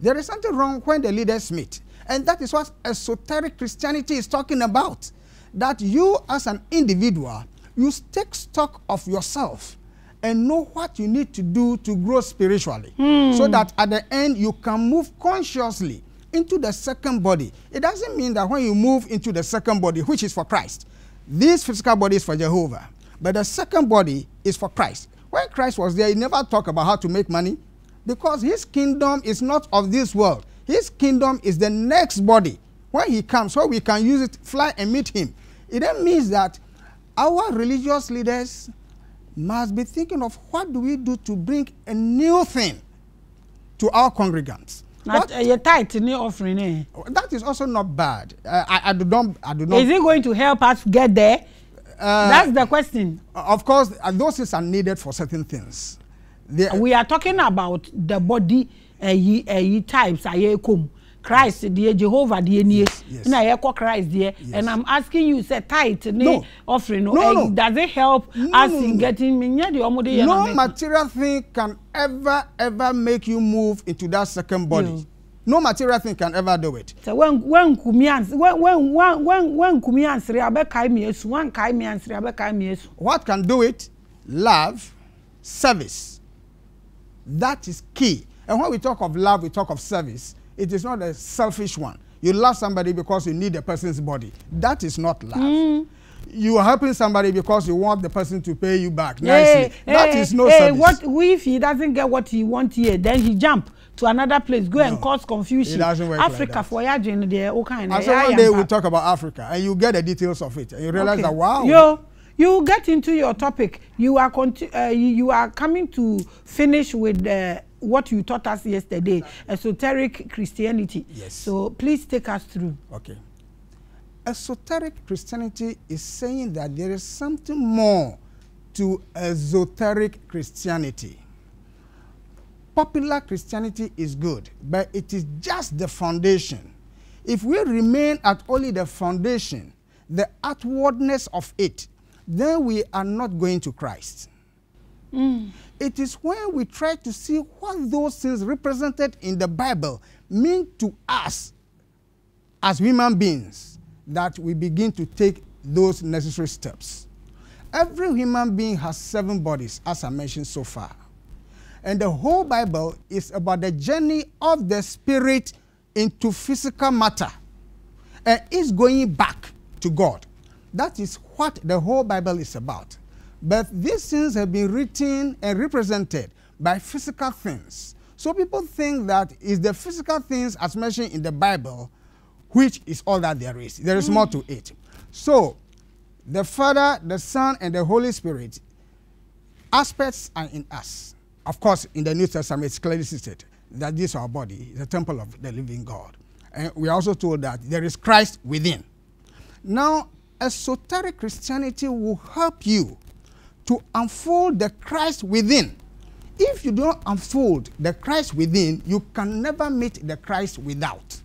There is something wrong when the leaders meet. And that is what esoteric Christianity is talking about. That you, as an individual, you take stock of yourself and know what you need to do to grow spiritually. Hmm. So that at the end, you can move consciously into the second body. It doesn't mean that when you move into the second body, which is for Christ, this physical body is for Jehovah, but the second body is for Christ. When Christ was there, he never talked about how to make money because his kingdom is not of this world. His kingdom is the next body. When he comes, so we can use it, fly and meet him. It then means that our religious leaders must be thinking of what do we do to bring a new thing to our congregants. na What- ɛyɛ tight ne offering eh. that is also not bad. Uh, I, I do not. I do not. is it going to help us get there. Uh, that's the question. of course, uh, those things are needed for certain things. They, we are talking about the body ɛyi ɛyi types a yɛrekɔ mu christ deɛ jehovah deɛ nie yes. na yɛkɔ christ deɛ and i'm asking you say tithe ne No. offering no, No, eh, no. does it help No, us no, in no. getting me no material thing can ever, ever make you move into that second body. No. No material thing can ever do it. sɛ wɔn wɔn nkumi ans wɔn wɔn wɔn wɔn wɔn nkumi ansere abɛkae mi esu wɔn nkae mi ansere abɛkae mi esu. What can do it? Love, service. That is key. And when we talk of love, we talk of service. It is not a selfish one. You love somebody because you need the person's body. That is not love. Mm. You are helping somebody because you want the person to pay you back Hey, nicely. that hey, is no hey, service. what if he doesn't get what he want here then he jump to another place go and No, cause confusion like africa that. for ya adwene deɛ o na And so one day mpa. talk about Africa and you get the details of it and you realize Okay. that wow. yo you get into your topic you are conti uh, you, you are coming to finish with uh, what you taught us yesterday esoteric christianity Yes. so please take us through Okay. Esoteric Christianity is saying that there is something more to esoteric Christianity. Popular Christianity is good, but it is just the foundation. If we remain at only the foundation, the outwardness of it, then we are not going to Christ. Hmm. It is when we try to see what those things represented in the Bible mean to us as human beings that we begin to take those necessary steps. Every human being has seven bodies, as I mentioned so far. And the whole Bible is about the journey of the spirit into physical matter and it's going back to God. That is what the whole Bible is about. But these things have been written and represented by physical things. So people think that it's the physical things as mentioned in the Bible, which is all that there is. There is more to it. So the Father, the Son, and the Holy Spirit aspects are in us. Of course, in the New Testament, it's clearly stated that this our body is a temple of the living God. And we are also told that there is Christ within. Now, esoteric Christianity will help you to unfold the Christ within. If you don't unfold the Christ within, you can never meet the Christ without.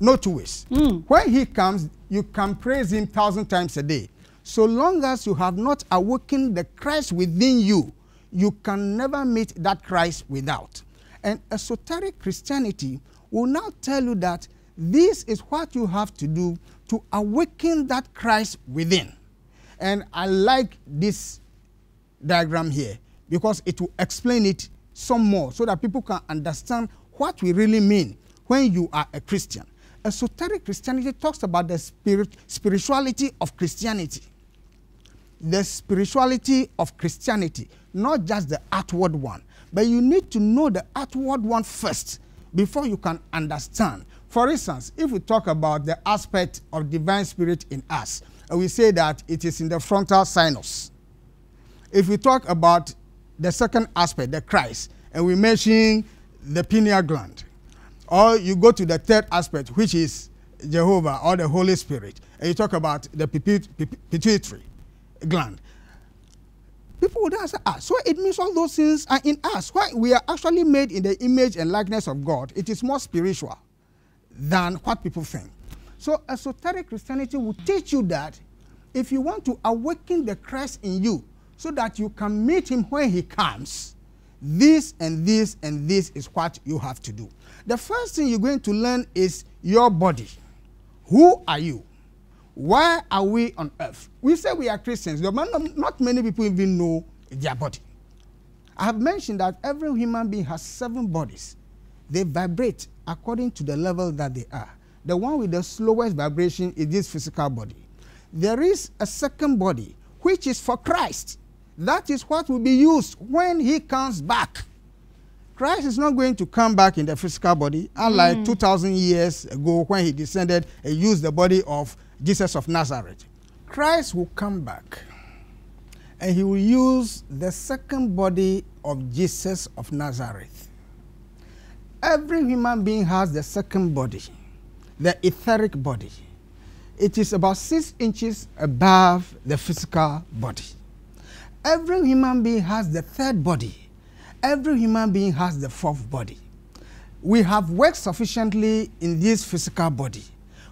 No two ways. Hmm. When he comes, you can praise him thousand times a day. So long as you have not awakened the Christ within you, you can never meet that Christ without. And esoteric Christianity will now tell you that this is what you have to do to awaken that Christ within. And I like this diagram here because it will explain it some more so that people can understand what we really mean when you are a Christian. Esoteric Christianity talks about the spirit, spirituality of Christianity. The spirituality of Christianity, not just the outward one, but you need to know the outward one first before you can understand. For instance, if we talk about the aspect of divine spirit in us, and we say that it is in the frontal sinus. If we talk about the second aspect, the Christ, and we mention the pineal gland, or you go to the third aspect, which is Jehovah or the Holy Spirit, and you talk about the pituitary gland, people would answer, ah, so it means all those things are in us. Why we are actually made in the image and likeness of God. It is more spiritual than what people think. So esoteric Christianity will teach you that if you want to awaken the Christ in you so that you can meet him when he comes, this and this and this is what you have to do. The first thing you're going to learn is your body. Who are you? Why are we on earth? We say we are Christians, but not many people even know their body. I have mentioned that every human being has seven bodies. They vibrate according to the level that they are. The one with the slowest vibration is this physical body. There is a second body, which is for Christ. That is what will be used when he comes back. Christ is not going to come back in the physical body, unlike mm. 2,000 years ago when he descended and used the body of Jesus of Nazareth. Christ will come back and he will use the second body of Jesus of Nazareth. Every human being has the second body, the etheric body. It is about six inches above the physical body. Every human being has the third body. Every human being has the fourth body. We have worked sufficiently in this physical body.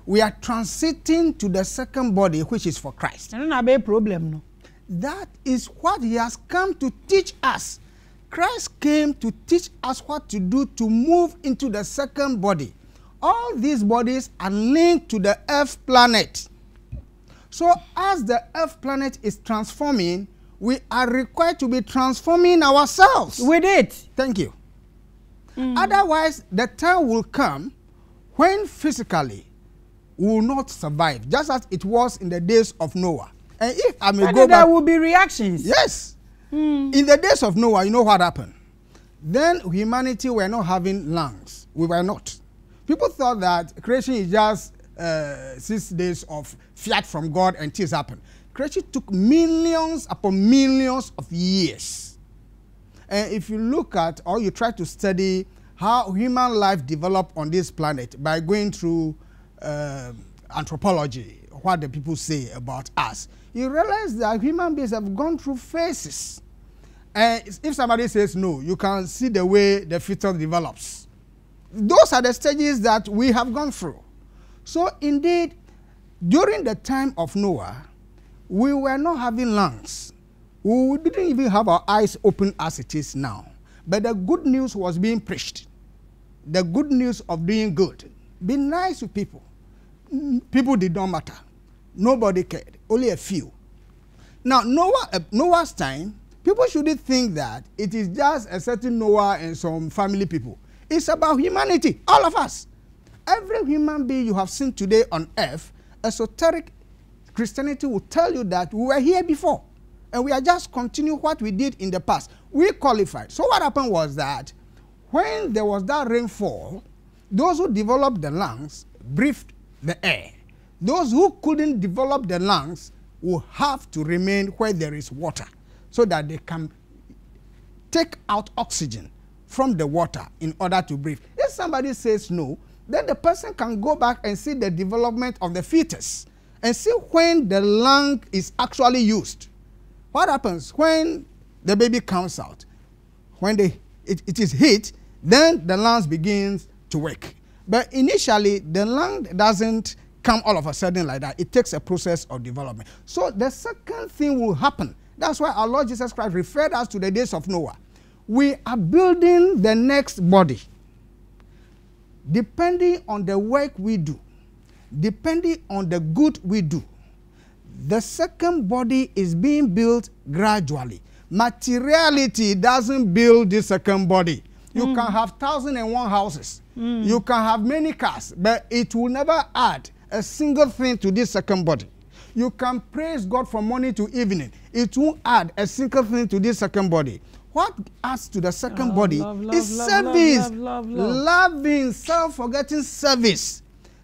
We are transiting to the second body, which is for Christ. And problem, no. That is what he has come to teach us. Christ came to teach us what to do to move into the second body. All these bodies are linked to the earth planet. So as the earth planet is transforming, we are required to be transforming ourselves. With it. Thank you. Mm. Otherwise, the time will come when physically will not survive, just as it was in the days of Noah. And if I may but go there back, will be reactions. Yes. Mm. In the days of Noah, you know what happened? Then humanity were not having lungs. We were not. People thought that creation is just uh, six days of fiat from God and things happen. Creation took millions upon millions of years. And if you look at or you try to study how human life developed on this planet by going through uh, anthropology, what the people say about us, you realize that human beings have gone through phases. And if somebody says no, you can see the way the fetus develops. Those are the stages that we have gone through. So, indeed, during the time of Noah, we were not having lungs. We didn't even have our eyes open as it is now. But the good news was being preached. The good news of doing good. Be nice to people. People did not matter. Nobody cared. Only a few. Now, Noah, uh, Noah's time, people shouldn't think that it is just a certain Noah and some family people. It's about humanity, all of us. Every human being you have seen today on earth, esoteric Christianity will tell you that we were here before and we are just continuing what we did in the past. We qualified. So what happened was that when there was that rainfall, those who developed the lungs breathed the air. Those who couldn't develop the lungs will have to remain where there is water so that they can take out oxygen from the water in order to breathe. If somebody says no, then the person can go back and see the development of the fetus and see when the lung is actually used. What happens when the baby comes out? When they, it, it is hit, then the lungs begins to work. But initially, the land doesn't come all of a sudden like that. It takes a process of development. So the second thing will happen. That's why our Lord Jesus Christ referred us to the days of Noah. We are building the next body depending on the work we do depending on the good we do. The second body is being built gradually. Materiality doesn't build the second body. You mm. can have thousand and one houses. Mm. You can have many cars, but it will never add a single thing to this second body. You can praise God from morning to evening. It won't add a single thing to this second body. What adds to the second body love, love, is love, service, loving, self-forgetting service.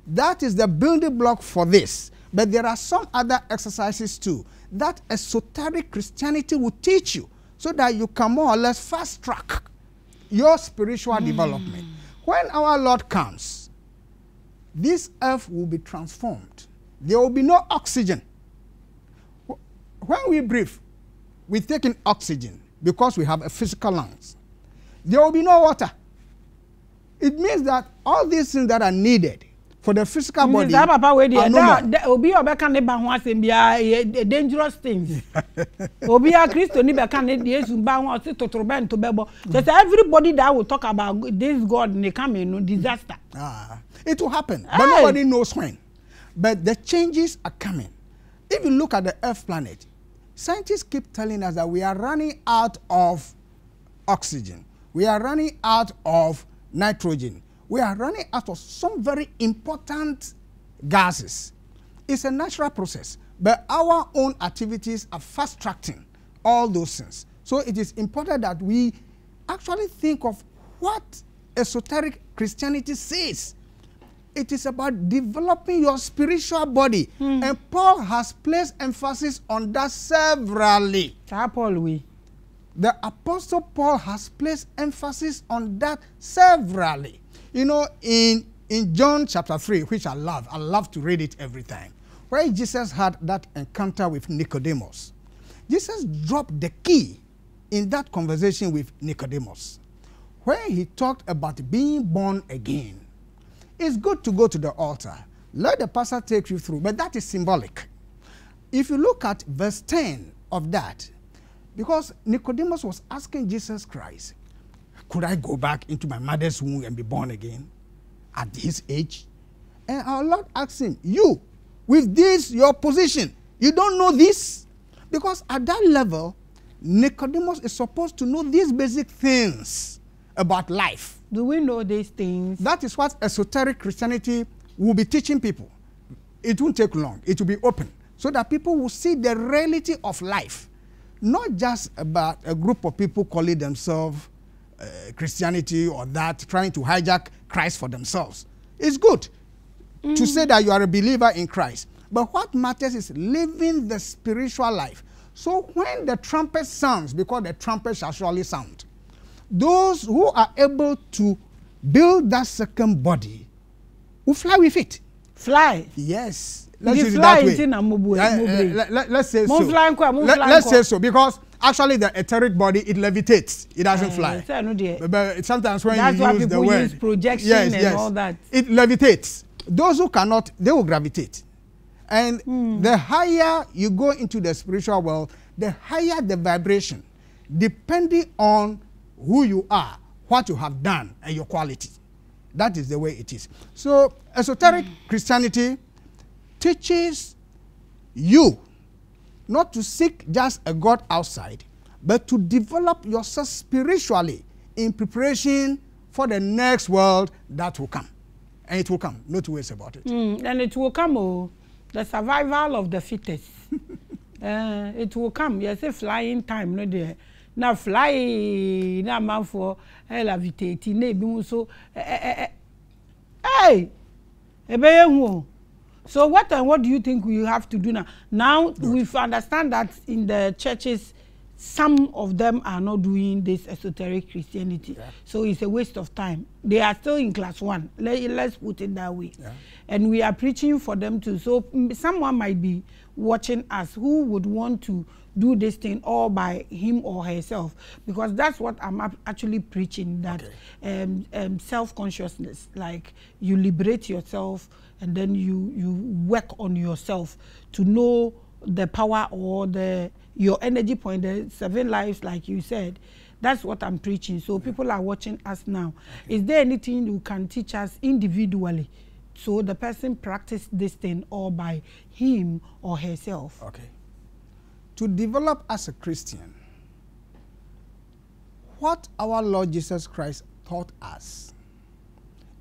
That is the building block for this. But there are some other exercises too that esoteric Christianity will teach you so that you can more or less fast track your spiritual mm. development. When our Lord comes, this earth will be transformed. There will be no oxygen. When we breathe, we take in oxygen because we have a physical lungs. There will be no water. It means that all these things that are needed for the physical body. saa papa wei deɛ are no da more. da obi a ɔbɛka ne ba ho asɛm biara yɛ dangerous things obi a kristo ni bɛka ne deɛ esu ba ho ɔsi totorobɛnto bɛbɔ sɛ everybody that will talk about this god ne coming no disaster. Ah, it will happen, but Hey. nobody knows when. But the changes are coming. If you look at the Earth planet, scientists keep telling us that we are running out of oxygen. We are running out of nitrogen. We are running out of some very important gases. It's a natural process, but our own activities are fast tracking all those things. So it is important that we actually think of what esoteric Christianity says. It is about developing your spiritual body. Hmm. And Paul has placed emphasis on that severally. paul wei The Apostle Paul has placed emphasis on that severally. You know, in, in John chapter 3, which I love, I love to read it every time, where Jesus had that encounter with Nicodemus. Jesus dropped the key in that conversation with Nicodemus, where he talked about being born again. It's good to go to the altar. Let the pastor take you through, but that is symbolic. If you look at verse 10 of that, because Nicodemus was asking Jesus Christ, could I go back into my mother's womb and be born again at this age? And our Lord asked him, You, with this, your position, you don't know this? Because at that level, Nicodemus is supposed to know these basic things about life. do we know these things. That is what esoteric Christianity will be teaching people. It won't take long, it will be open so that people will see the reality of life, not just about a group of people calling themselves uh, Christianity or that, trying to hijack Christ for themselves. It's good to say that you are a believer in Christ, but what matters is living the spiritual life. So when the trumpet sounds, because the trumpet shall surely sound, those who are able to build that second body will fly with it. fly. Yes. Let's use it that way. let, let, let's say so. Let, let's say so because actually the etheric body it levitates. It doesn't Eh, fly. But, but sometimes when That's you use the word, use projection yes, and yes, all that. it levitates. Those who cannot, they will gravitate. And Hmm. the higher you go into the spiritual world, the higher the vibration, depending on who you are, what you have done, and your quality. That is the way it is. So, esoteric Hmm. Christianity teaches you not to seek just a God outside, but to develop yourself spiritually in preparation for the next world that will come. And it will come, no two ways about it. Mm, and it will come oh, the survival of the fittest. uh, it will come. You say flying time no deɛ na fly na amanfoɔ ɛlavitati na ebi nso hey! Ɛbɛyɛ hu o so what and what do you think we have to do now? Now we've understand that in the churches some of them are not doing this esoteric christianity. Yeah. so it's a waste of time. They are still in class one. Let, let's put it that way. Yeah. and we are preaching for them too. So mm, someone might be watching us who would want to do this thing all by him or herself. Because that's what i'm actually preaching that Okay. um, um, self-consciousness. Like you liberate yourself and then you you work on yourself to know the power or the your energy point the seven lives like you said. That's what i'm preaching. So people are watching us now. Is there anything you can teach us individually so the person practice this thing all by him or herself? Okay. To develop as a Christian, what our Lord Jesus Christ taught us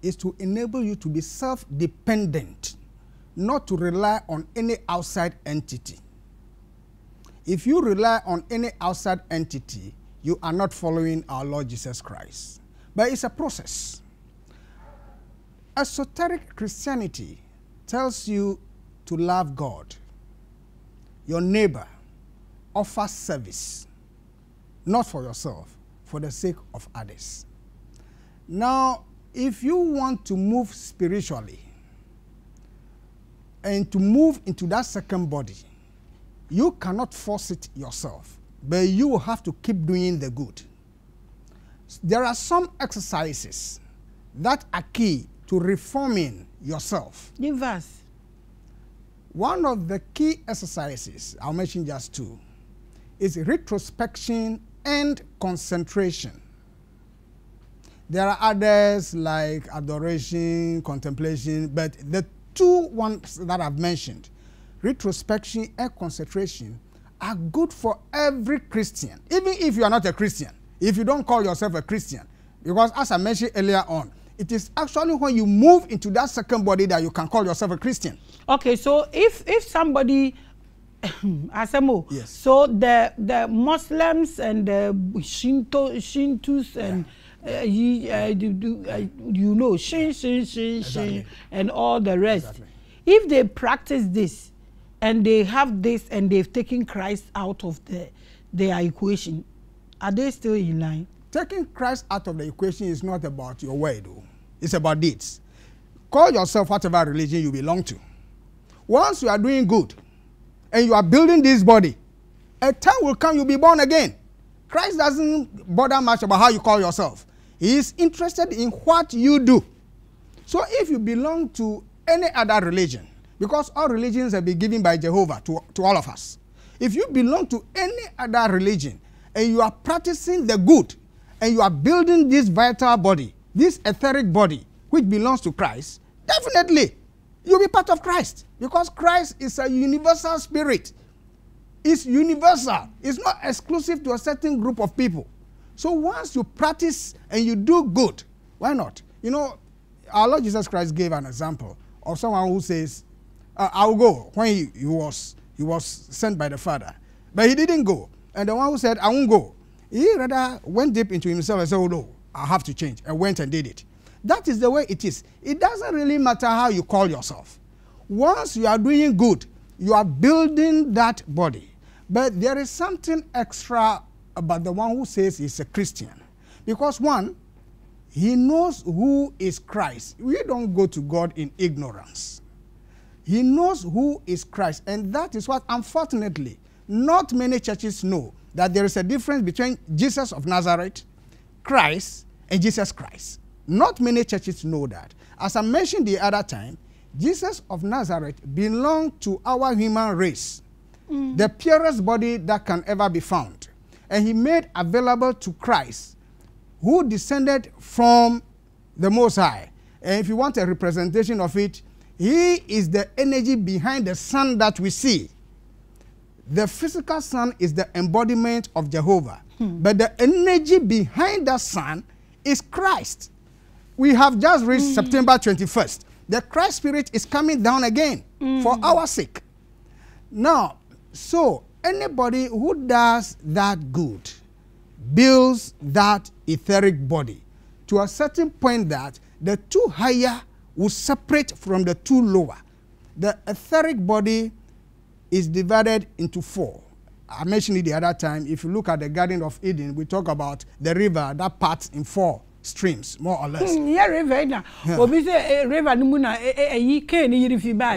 is to enable you to be self dependent, not to rely on any outside entity. If you rely on any outside entity, you are not following our Lord Jesus Christ. But it's a process. Esoteric Christianity tells you to love God, your neighbor, offer service, not for yourself, for the sake of others. Now, if you want to move spiritually and to move into that second body, you cannot force it yourself, but you have to keep doing the good. There are some exercises that are key to reforming yourself. Give us. One of the key exercises, I'll mention just two, is retrospection and concentration. There are others like adoration, contemplation, but the two ones that I've mentioned, retrospection and concentration, are good for every Christian, even if you are not a Christian, if you don't call yourself a Christian. Because as I mentioned earlier on, it is actually when you move into that second body that you can call yourself a Christian. Okay, so if if somebody Asemo, Yes. so the the Muslims and the Shinto Shintos and uh, you, uh, do, uh, you know Shin Shin Shin Shin Exactly. and all the rest. Exactly. If they practice this and they have this and they've taken Christ out of the their equation, are they still in line? Taking Christ out of the equation is not about your word, though. It's about deeds. Call yourself whatever religion you belong to. Once you are doing good and you are building this body, a time will come you'll be born again. Christ doesn't bother much about how you call yourself. He is interested in what you do. So if you belong to any other religion, because all religions have been given by Jehovah to, to all of us, if you belong to any other religion and you are practicing the good and you are building this vital body, this etheric body, which belongs to Christ, definitely you'll be part of Christ because Christ is a universal spirit. It's universal. It's not exclusive to a certain group of people. So once you practice and you do good, why not? You know, our Lord Jesus Christ gave an example of someone who says, uh, "I'll go" when he, he was he was sent by the Father, but he didn't go. And the one who said, "I won't go," he rather went deep into himself and said, "Oh no, I have to change," and went and did it. That is the way it is. It doesn't really matter how you call yourself. Once you are doing good, you are building that body. But there is something extra about the one who says he's a Christian. Because one, he knows who is Christ. We don't go to God in ignorance. He knows who is Christ. And that is what, unfortunately, not many churches know that there is a difference between Jesus of Nazareth, Christ, and Jesus Christ. Not many churches know that. As I mentioned the other time, Jesus of Nazareth belonged to our human race, mm. the purest body that can ever be found. And he made available to Christ, who descended from the Most High. And if you want a representation of it, he is the energy behind the sun that we see. The physical sun is the embodiment of Jehovah, hmm. but the energy behind the sun is Christ. We have just reached hmm. September 21st. The Christ Spirit is coming down again hmm. for our sake. Now, so anybody who does that good builds that etheric body to a certain point that the two higher will separate from the two lower. The etheric body is divided into four. I mentioned it the other time. If you look at the Garden of Eden, we talk about the river that parts in four streams, more or less. river obi sɛ eh, river no mu na eh, eh, ɛyi kane yiri fi baa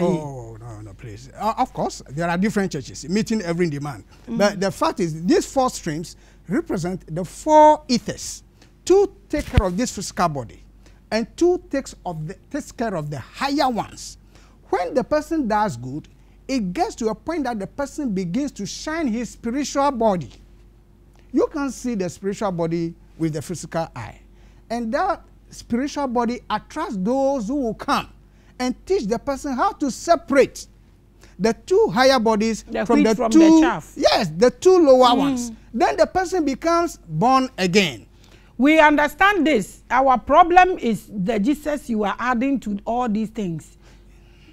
please. Uh, of course, there are different churches meeting every demand. But the fact is, these four streams represent the four ethers. Two take care of this physical body, and two takes, of the, takes care of the higher ones. When the person does good, it gets to a point that the person begins to shine his spiritual body. You can see the spiritual body with the physical eye. And that spiritual body attracts those who will come and teach the person how to separate the two higher bodies The from the from the two chaff. yes the two lower ones then the person becomes born again we understand this our problem is the jesus you are adding to all these things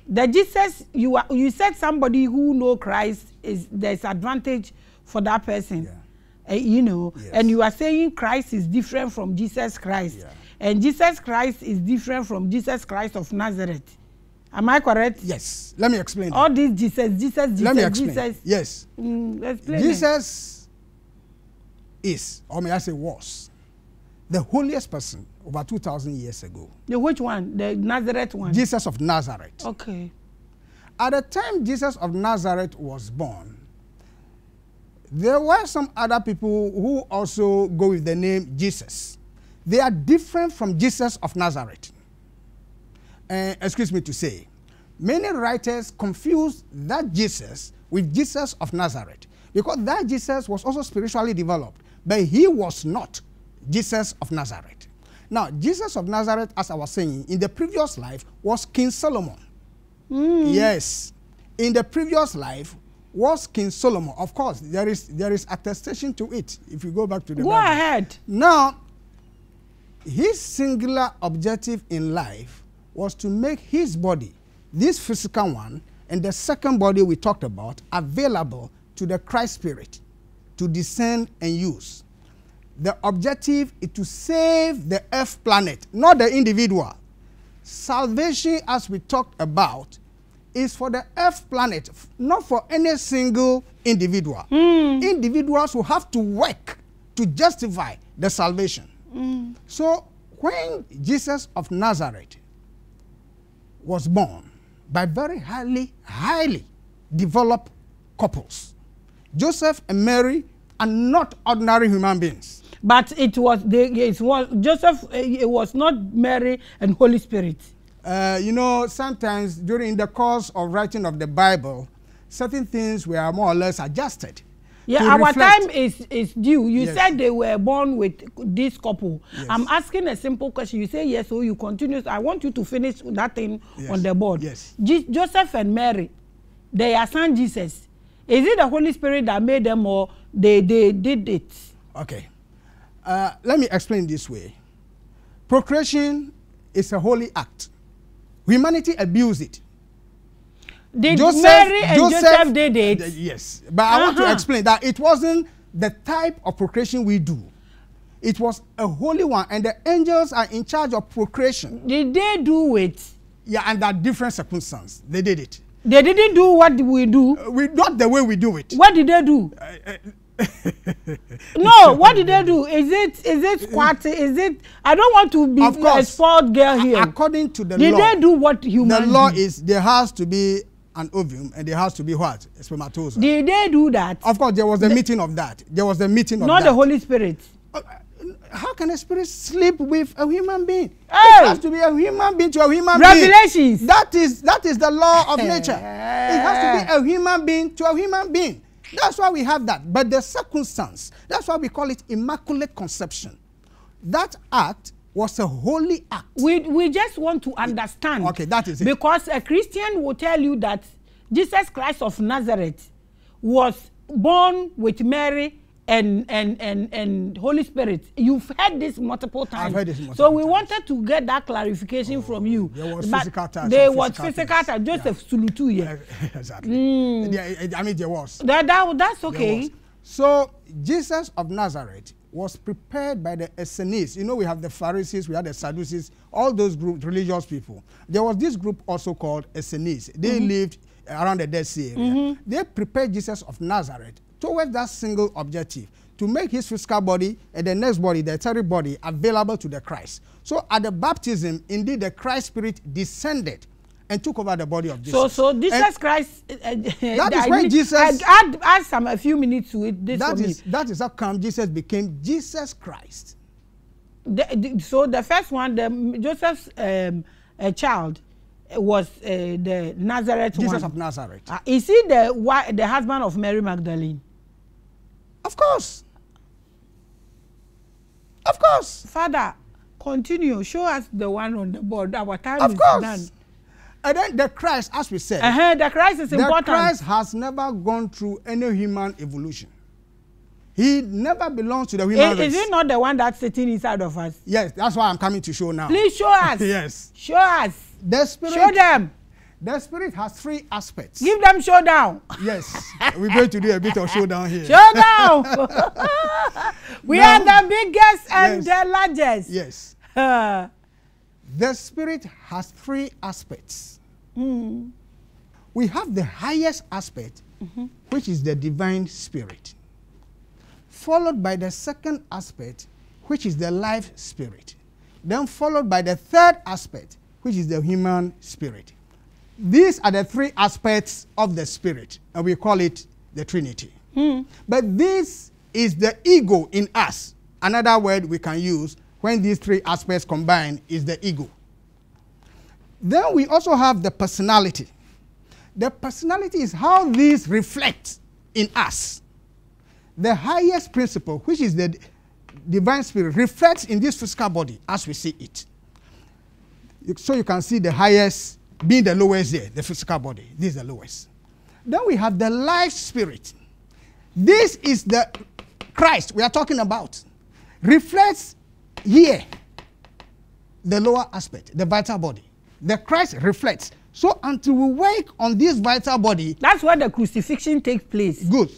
the jesus you are you said somebody who know christ is there's advantage for that person Yeah. Uh, you know Yes. and you are saying christ is different from jesus christ Yeah. and jesus christ is different from jesus christ of nazareth am i correct? Yes. Let me explain. All these jesus jesus jesus let me explain. Jesus. Yes. Mm, explain it. jesus is or may i say was the holiest person over 2000 years ago. The which one? The nazareth one? Jesus of nazareth. Okay. At the time Jesus of Nazareth was born, there were some other people who also go with the name Jesus. They are different from Jesus of Nazareth. Uh, excuse me to say, many writers confuse that Jesus with Jesus of Nazareth because that Jesus was also spiritually developed, but he was not Jesus of Nazareth. Now, Jesus of Nazareth, as I was saying, in the previous life was King Solomon. Mm. Yes. In the previous life was King Solomon. Of course, there is there is attestation to it if you go back to the Go Bible. ahead. Now, his singular objective in life was to make his body, this physical one, and the second body we talked about, available to the Christ Spirit to descend and use. The objective is to save the earth planet, not the individual. Salvation, as we talked about, is for the earth planet, not for any single individual. Hmm. Individuals will have to work to justify the salvation. Hmm. So when Jesus of Nazareth was born by very highly, highly developed couples, Joseph and Mary are not ordinary human beings. But it was the it was Joseph. It was not Mary and Holy Spirit. Uh, you know, sometimes during the course of writing of the Bible, certain things were more or less adjusted. Yeah, to our reflect- time is is due. You Yes. said they were born with this couple. Yes. I'm asking a simple question. You say yes, so you continue. I want you to finish that thing Yes. on the board. Yes. Je- Joseph and Mary, their son Jesus. Is it the Holy Spirit that made them, or they they did it? Okay. Uh, let me explain this way. Procreation is a holy act. Humanity abused it. Did Mary and Joseph, did it? Uh, yes, but I want to Uh-huh. explain that it wasn't the type of procreation we do. It was a holy one, and the angels are in charge of procreation. Did they do it? Yeah, under different circumstances, they did it. They didn't do what we do. Uh, we not the way we do it. What did they do? no, what did they do? Is it is it squatting? Is it? I don't want to be a spoiled girl here. According to the did law, they do what human? the law do? is there has to be an ovum and there has to be what a spermatozoa. Did they do that? Of course, there was a meeting of that. There was a meeting of Not that. the Holy Spirit. Uh, How can a spirit sleep with a human being? Hey! It has to be a human being to a human Revelations. being. That is that is the law of nature. It has to be a human being to a human being. That's why we have that. But the circumstance, that's why we call it immaculate conception. That act was a holy act. We we just want to understand. Okay, that is it. Because a Christian will tell you that Jesus Christ of Nazareth was born with Mary and and and and Holy Spirit. You've heard this multiple times. I've heard this multiple So we times. wanted to get that clarification oh, from you. there was But physical touch There was physical touch. Yeah. Joseph Sulutu here. exactly. Mm. There- I mean, there was. That, that that's okay. So Jesus of Nazareth was prepared by the Essenes. You know, we have the Pharisees, we have the Sadducees, all those groups, religious people. There was this group also called Essenes. They mm-hmm. lived around the Dead Sea area. Mm-hmm. They prepared Jesus of Nazareth towards that single objective to make his physical body and the next body, the etheric body, available to the Christ. So at the baptism, indeed, the Christ Spirit descended and took over the body of Jesus. So so Jesus And- Christ. Uh, That is I when need- Jesus- Add, add, add some a few minutes to it. This That is, me. that is how come Jesus became Jesus Christ. the, the, so the first one, the Joseph's um, uh, child, was uh, the Nazareth Jesus one. of Nazareth. Uh, is he the wi- the husband of Mary Magdalene? Of course. Of course. Father, continue. Show us the one on the board. Our time Of is course. done. And then the Christ, as we said, Uh-huh, the Christ is the important. Christ has never gone through any human evolution. He never belongs to the human is, race. is he not the one that's sitting inside of us? Yes, that's why I'm coming to show now. Please show us. yes. Show us. The spirit, Show them. the spirit has three aspects. Give them showdown. yes, we're going to do a bit of showdown here. Showdown. we Now- are the biggest and Yes. the largest. Yes. Uh, The spirit has three aspects. mm, We have the highest aspect, Mm-hmm. which is the divine spirit, followed by the second aspect, which is the life spirit, then followed by the third aspect, which is the human spirit. These are the three aspects of the spirit, and we call it the Trinity. Hmm. But this is the ego in us. Another word we can use when these three aspects combine is the ego. Then we also have the personality. The personality is how these reflect in us. The highest principle, which is the divine spirit, reflects in this physical body as we see it. So you can see the highest being the lowest there, the physical body. This is the lowest. Then we have the life spirit. This is the Christ we are talking about. Reflects here the lower aspect, the vital body. The Christ reflects. So until we work on this vital body. That's where the crucifixion takes place. Good.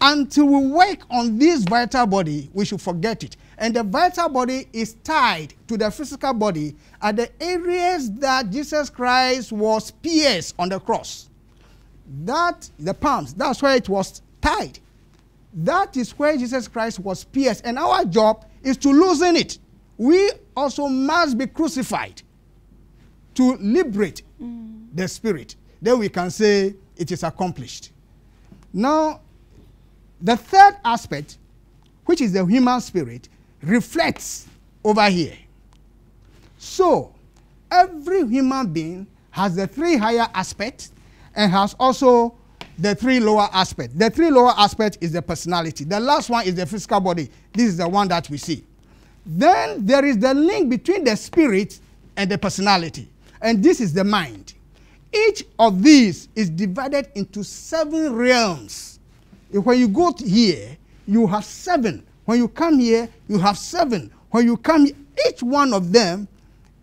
Until we work on this vital body, we should forget it. And the vital body is tied to the physical body at the areas that Jesus Christ was pierced on the cross. That, the palms, that's where it was tied. That is where Jesus Christ was pierced. And our job is to loosen it. We also must be crucified to liberate mm. the spirit. Then we can say it is accomplished. Now, the third aspect, which is the human spirit, reflects over here. So, every human being has the three higher aspects and has also the three lower aspects. The three lower aspects is the personality. The last one is the physical body. This is the one that we see. Then there is the link between the spirit and the personality. And this is the mind. Each of these is divided into seven realms. When you go here, you have seven. When you come here, you have seven. When you come, each one of them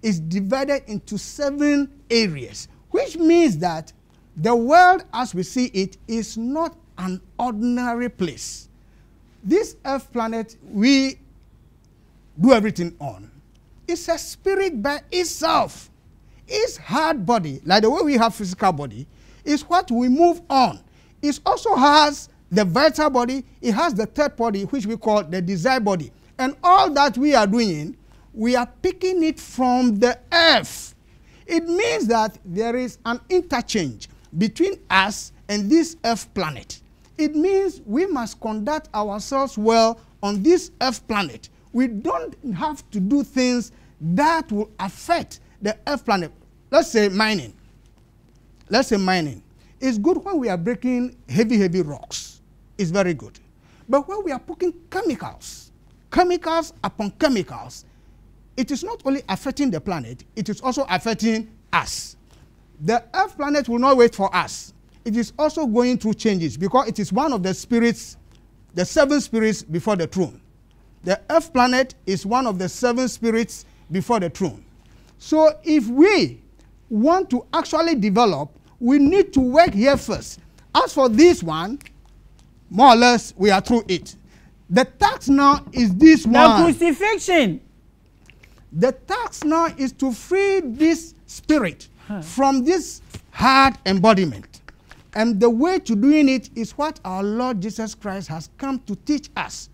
is divided into seven areas, which means that the world as we see it is not an ordinary place. This earth planet we do everything on is a spirit by itself. Its hard body, like the way we have physical body, is what we move on. It also has the vital body, it has the third body, which we call the desire body. And all that we are doing, we are picking it from the earth. It means that there is an interchange between us and this earth planet. It means we must conduct ourselves well on this earth planet. We don't have to do things that will affect the earth planet. Let's say mining. Let's say mining. It's good when we are breaking heavy, heavy rocks. It's very good. But when we are putting chemicals, chemicals upon chemicals, it is not only affecting the planet, it is also affecting us. The earth planet will not wait for us. It is also going through changes because it is one of the spirits, the seven spirits before the throne. The earth planet is one of the seven spirits before the throne. So if we want to actually develop, we need to work here first. As for this one, more or less, we are through it. The task now is this the one. The crucifixion. The task now is to free this spirit from this hard embodiment. And the way to doing it is what our Lord Jesus Christ has come to teach us.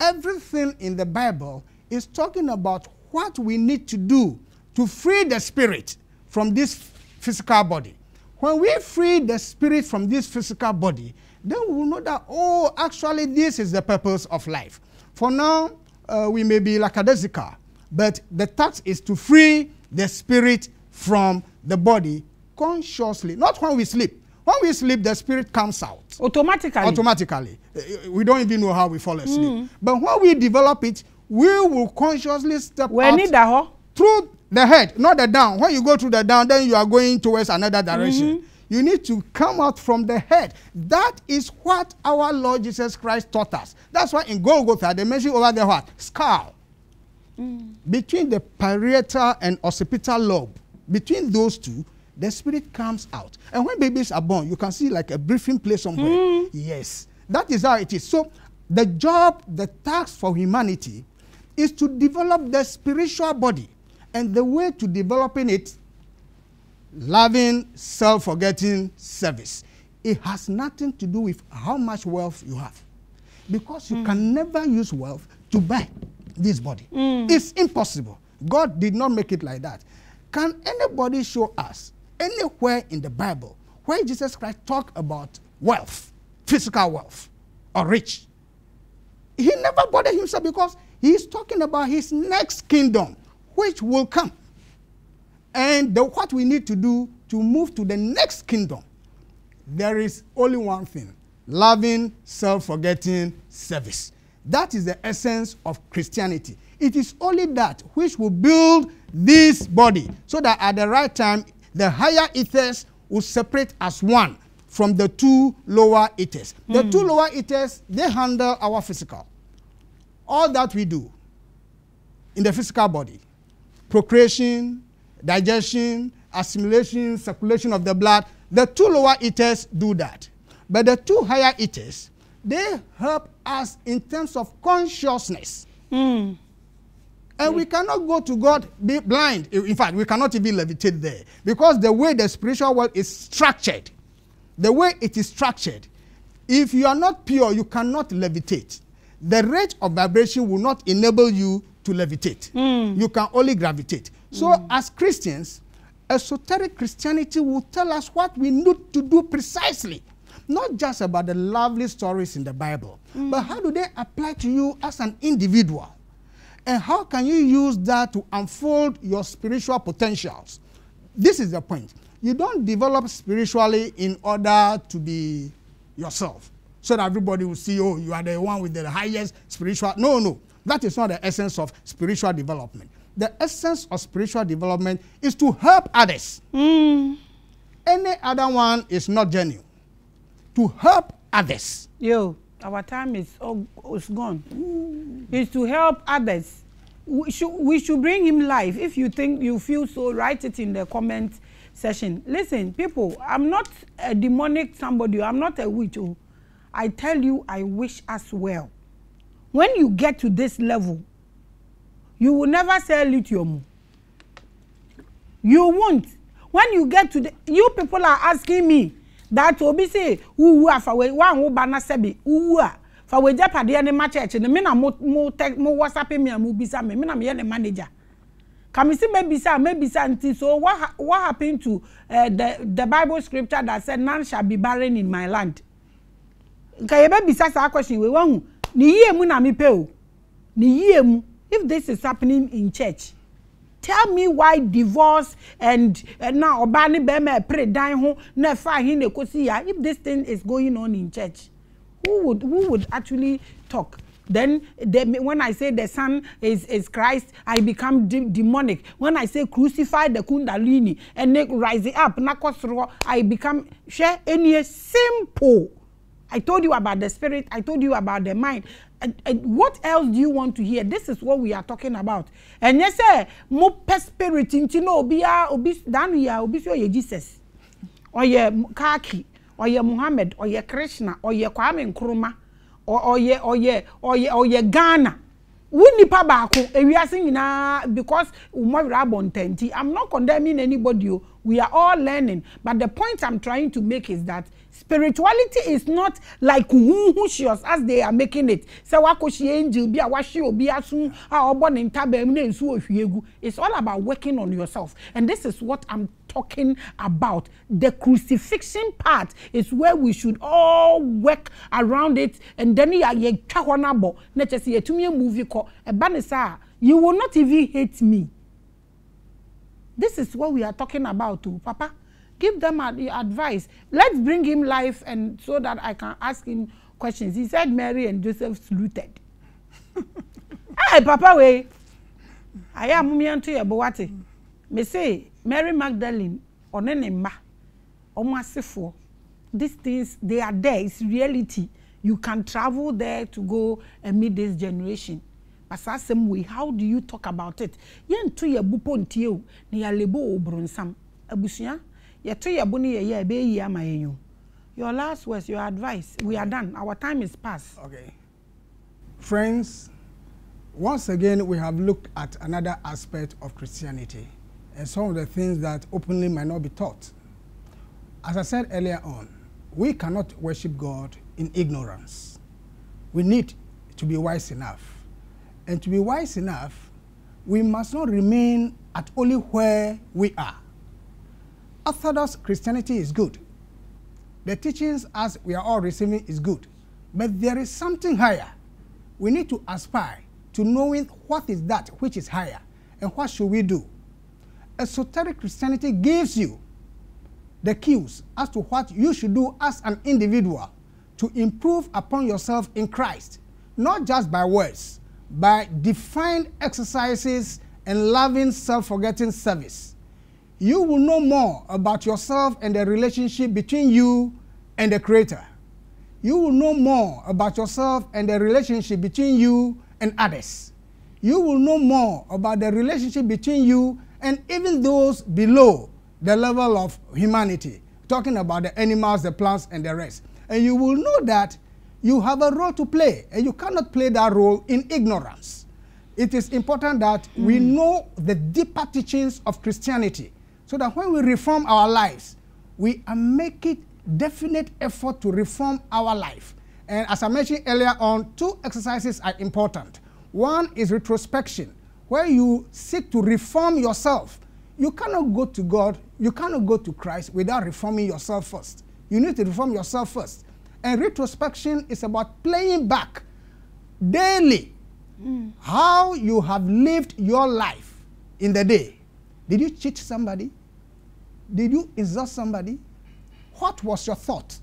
Everything in the Bible is talking about what we need to do to free the spirit from this physical body. When we free the spirit from this physical body, then we will know that, oh, actually, this is the purpose of life. For now, uh, we may be lackadaisical, but the task is to free the spirit from the body consciously, not when we sleep. When we sleep, the spirit comes out. Automatically. Automatically. Uh, we don't even know how we fall asleep. Mm. But when we develop it, we will consciously step when out through the head, not the down. When you go through the down, then you are going towards another direction. Mm -hmm. You need to come out from the head. That is what our Lord Jesus Christ taught us. That's why in Golgotha, they mention over there what? Skull. Mm. Between the parietal and occipital lobe, between those two, the spirit comes out. And when babies are born, you can see like a breathing place somewhere. Mm. Yes. That is how it is. So the job, the task for humanity is to develop the spiritual body. And the way to developing it, loving, self-forgetting service. It has nothing to do with how much wealth you have. Because you mm. can never use wealth to buy this body. Mm. It's impossible. God did not make it like that. Can anybody show us anywhere in the Bible where Jesus Christ talked about wealth, physical wealth, or rich? He never bothered himself because he's talking about his next kingdom, which will come. And the, what we need to do to move to the next kingdom, there is only one thing loving, self forgetting service. That is the essence of Christianity. It is only that which will build this body so that at the right time, the higher ethers will separate as one from the two lower ethers. Mm. The two lower ethers, they handle our physical. All that we do in the physical body procreation, digestion, assimilation, circulation of the blood the two lower ethers do that. But the two higher ethers, they help us in terms of consciousness. Mm. And we cannot go to God be blind. In fact, we cannot even levitate there. Because the way the spiritual world is structured, the way it is structured, if you are not pure, you cannot levitate. The rate of vibration will not enable you to levitate. Mm. You can only gravitate. So, mm. as Christians, esoteric Christianity will tell us what we need to do precisely. Not just about the lovely stories in the Bible, mm. but how do they apply to you as an individual? And how can you use that to unfold your spiritual potentials? This is the point. You don't develop spiritually in order to be yourself, so that everybody will see, oh, you are the one with the highest spiritual. No, no. That is not the essence of spiritual development the essence of spiritual development is to help others. Mm. Any other one is not genuine. To help others. Yo, our time is, oh, is gone. Mm. It's to help others. We should, we should bring him live. If you think you feel so, write it in the comment section. Listen, people, I'm not a demonic somebody. I'm not a witch. Oh. I tell you, I wish us well. When you get to this level, you will never sell lithium you won't when you get to the you people are asking me that obi sɛ wowu a fa wei woa wo ba na sɛ bi wowu a. Fa wagya padeɛ ne ma kyɛɛkye no me na mo whatsapp mi a mobisa me me na meyɛ ne manager. Kamisi mebisa mebisa nti so what, what happened to uh, the, the bible scripture that said none shall be barren in my land. Nka be bɛbisa saa question wei wahu ne yie mu na mepɛ o. Ne yie mu if this is happening in church tell me why divorce and now ọba ni bẹẹma pray dan ho na ẹfa ahin na ekosi ya. If this thing is going on in church who would who would actually talk? Then the, when I say the son is is Christ I become de demonic. When I say crucify the kundalini and rise it up I become share any simple I told you about the spirit. I told you about the mind. And, and what else do you want to hear? This is what we are talking about. And ẹnyẹ sẹ mo spirit nti na obi a obi danu ya obi sọ yẹ jesus. Ọyẹ kaaki ọyẹ muhammed ọyẹ krishna ọyẹ kwame nkrumah ọyẹ ọyẹ ọyẹ ọyẹ ghana. Wo nipa baako ewiase nyinaa because umawura abọ ntẹnti i'm not condemning anybody o we are all learning. But the point i'm trying to make is that spirituality is not like huhuhusios as they are making it. Sɛ wakɔhyia angel bi a wahyɛ obi aso a ɔbɔ ne ntabaa mu na nsuo ohwie gu it's all about working on yourself. And this is what i'm talking about. The crucifixion part is where we should all work around it. And then yɛ yɛtwa hɔ n'abɔ na kyerɛ sɛ yɛtumi emuvi kɔ ɛba ne saa you will not even hate me. This is what we are talking about o papa give them ad advice. Let's bring him live and so that I can ask him questions. He said Mary and Joseph saluted. hey, Papa, way. I am Mumianto Yabawati. Me say Mary Magdalene or Nenema or Masifo. These things, they are there. It's reality. You can travel there to go and meet this generation. But same way, how do you talk about it? Yen to ya bupo ntie ni ya lebo obronsam. Abusua ama your last words your advice we are done. Our time is past. okay. Friends once again we have looked at another aspect of christianity and some of the things that openly might not be taught. As i said earlier on we cannot worship god in ignorance. We need to be wise enough. And to be wise enough we must not remain at only where we are Orthodox Christianity is good. The teachings as we are all receiving is good. But there is something higher. We need to aspire to knowing what is that which is higher and what should we do. esoteric Christianity gives you the cues as to what you should do as an individual to improve upon yourself in Christ, not just by words, by defined exercises and loving self forgetting service. You will know more about yourself and the relationship between you and the Creator. You will know more about yourself and the relationship between you and others. You will know more about the relationship between you and even those below the level of humanity, talking about the animals, the plants, and the rest. And you will know that you have a role to play, and you cannot play that role in ignorance. It is important that mm. we know the deeper teachings of Christianity so that when we reform our lives, we make making definite effort to reform our life. And as I mentioned earlier on, two exercises are important. One is retrospection, where you seek to reform yourself. You cannot go to God, you cannot go to Christ without reforming yourself first. You need to reform yourself first. And retrospection is about playing back daily mm. how you have lived your life in the day. Did you cheat somebody? Did you insult somebody? What was your thought?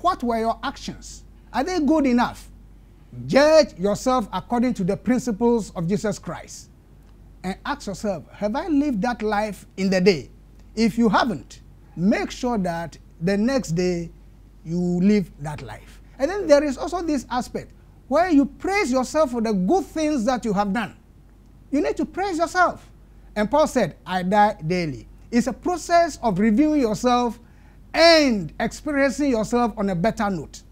What were your actions? Are they good enough? Judge yourself according to the principles of Jesus Christ. And ask yourself, have I lived that life in the day? If you haven't, make sure that the next day you live that life. And then there is also this aspect where you praise yourself for the good things that you have done. You need to praise yourself. And Paul said, I die daily. It's a process of reviewing yourself and experiencing yourself on a better note.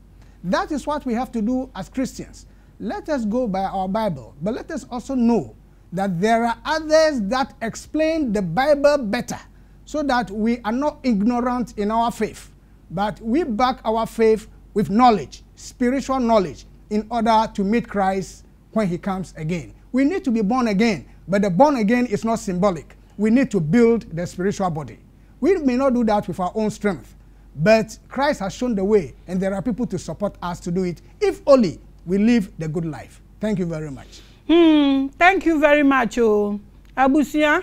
That is what we have to do as Christians. Let us go by our Bible, but let us also know that there are others that explain the Bible better so that we are not ignorant in our faith, but we back our faith with knowledge, spiritual knowledge, in order to meet Christ when he comes again. We need to be born again, but the born again is not symbolic. We need to build the spiritual body. We may not do that with our own strength, but Christ has shown the way, and there are people to support us to do it if only we live the good life. Thank you very much. Hmm, thank you very much. Oh. Abusia,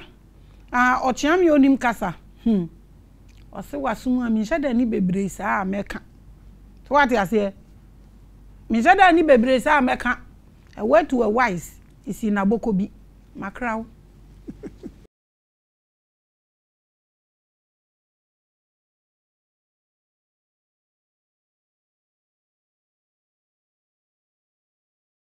uh, ọchịam ya onim kasa. Hmm. Ọsị wasum a minhyɛ dɛ ni bebree saa a mɛka. So what you say? Minhyɛ dɛ ni bebree saa a word to a wise is in aboko bi. Makraw.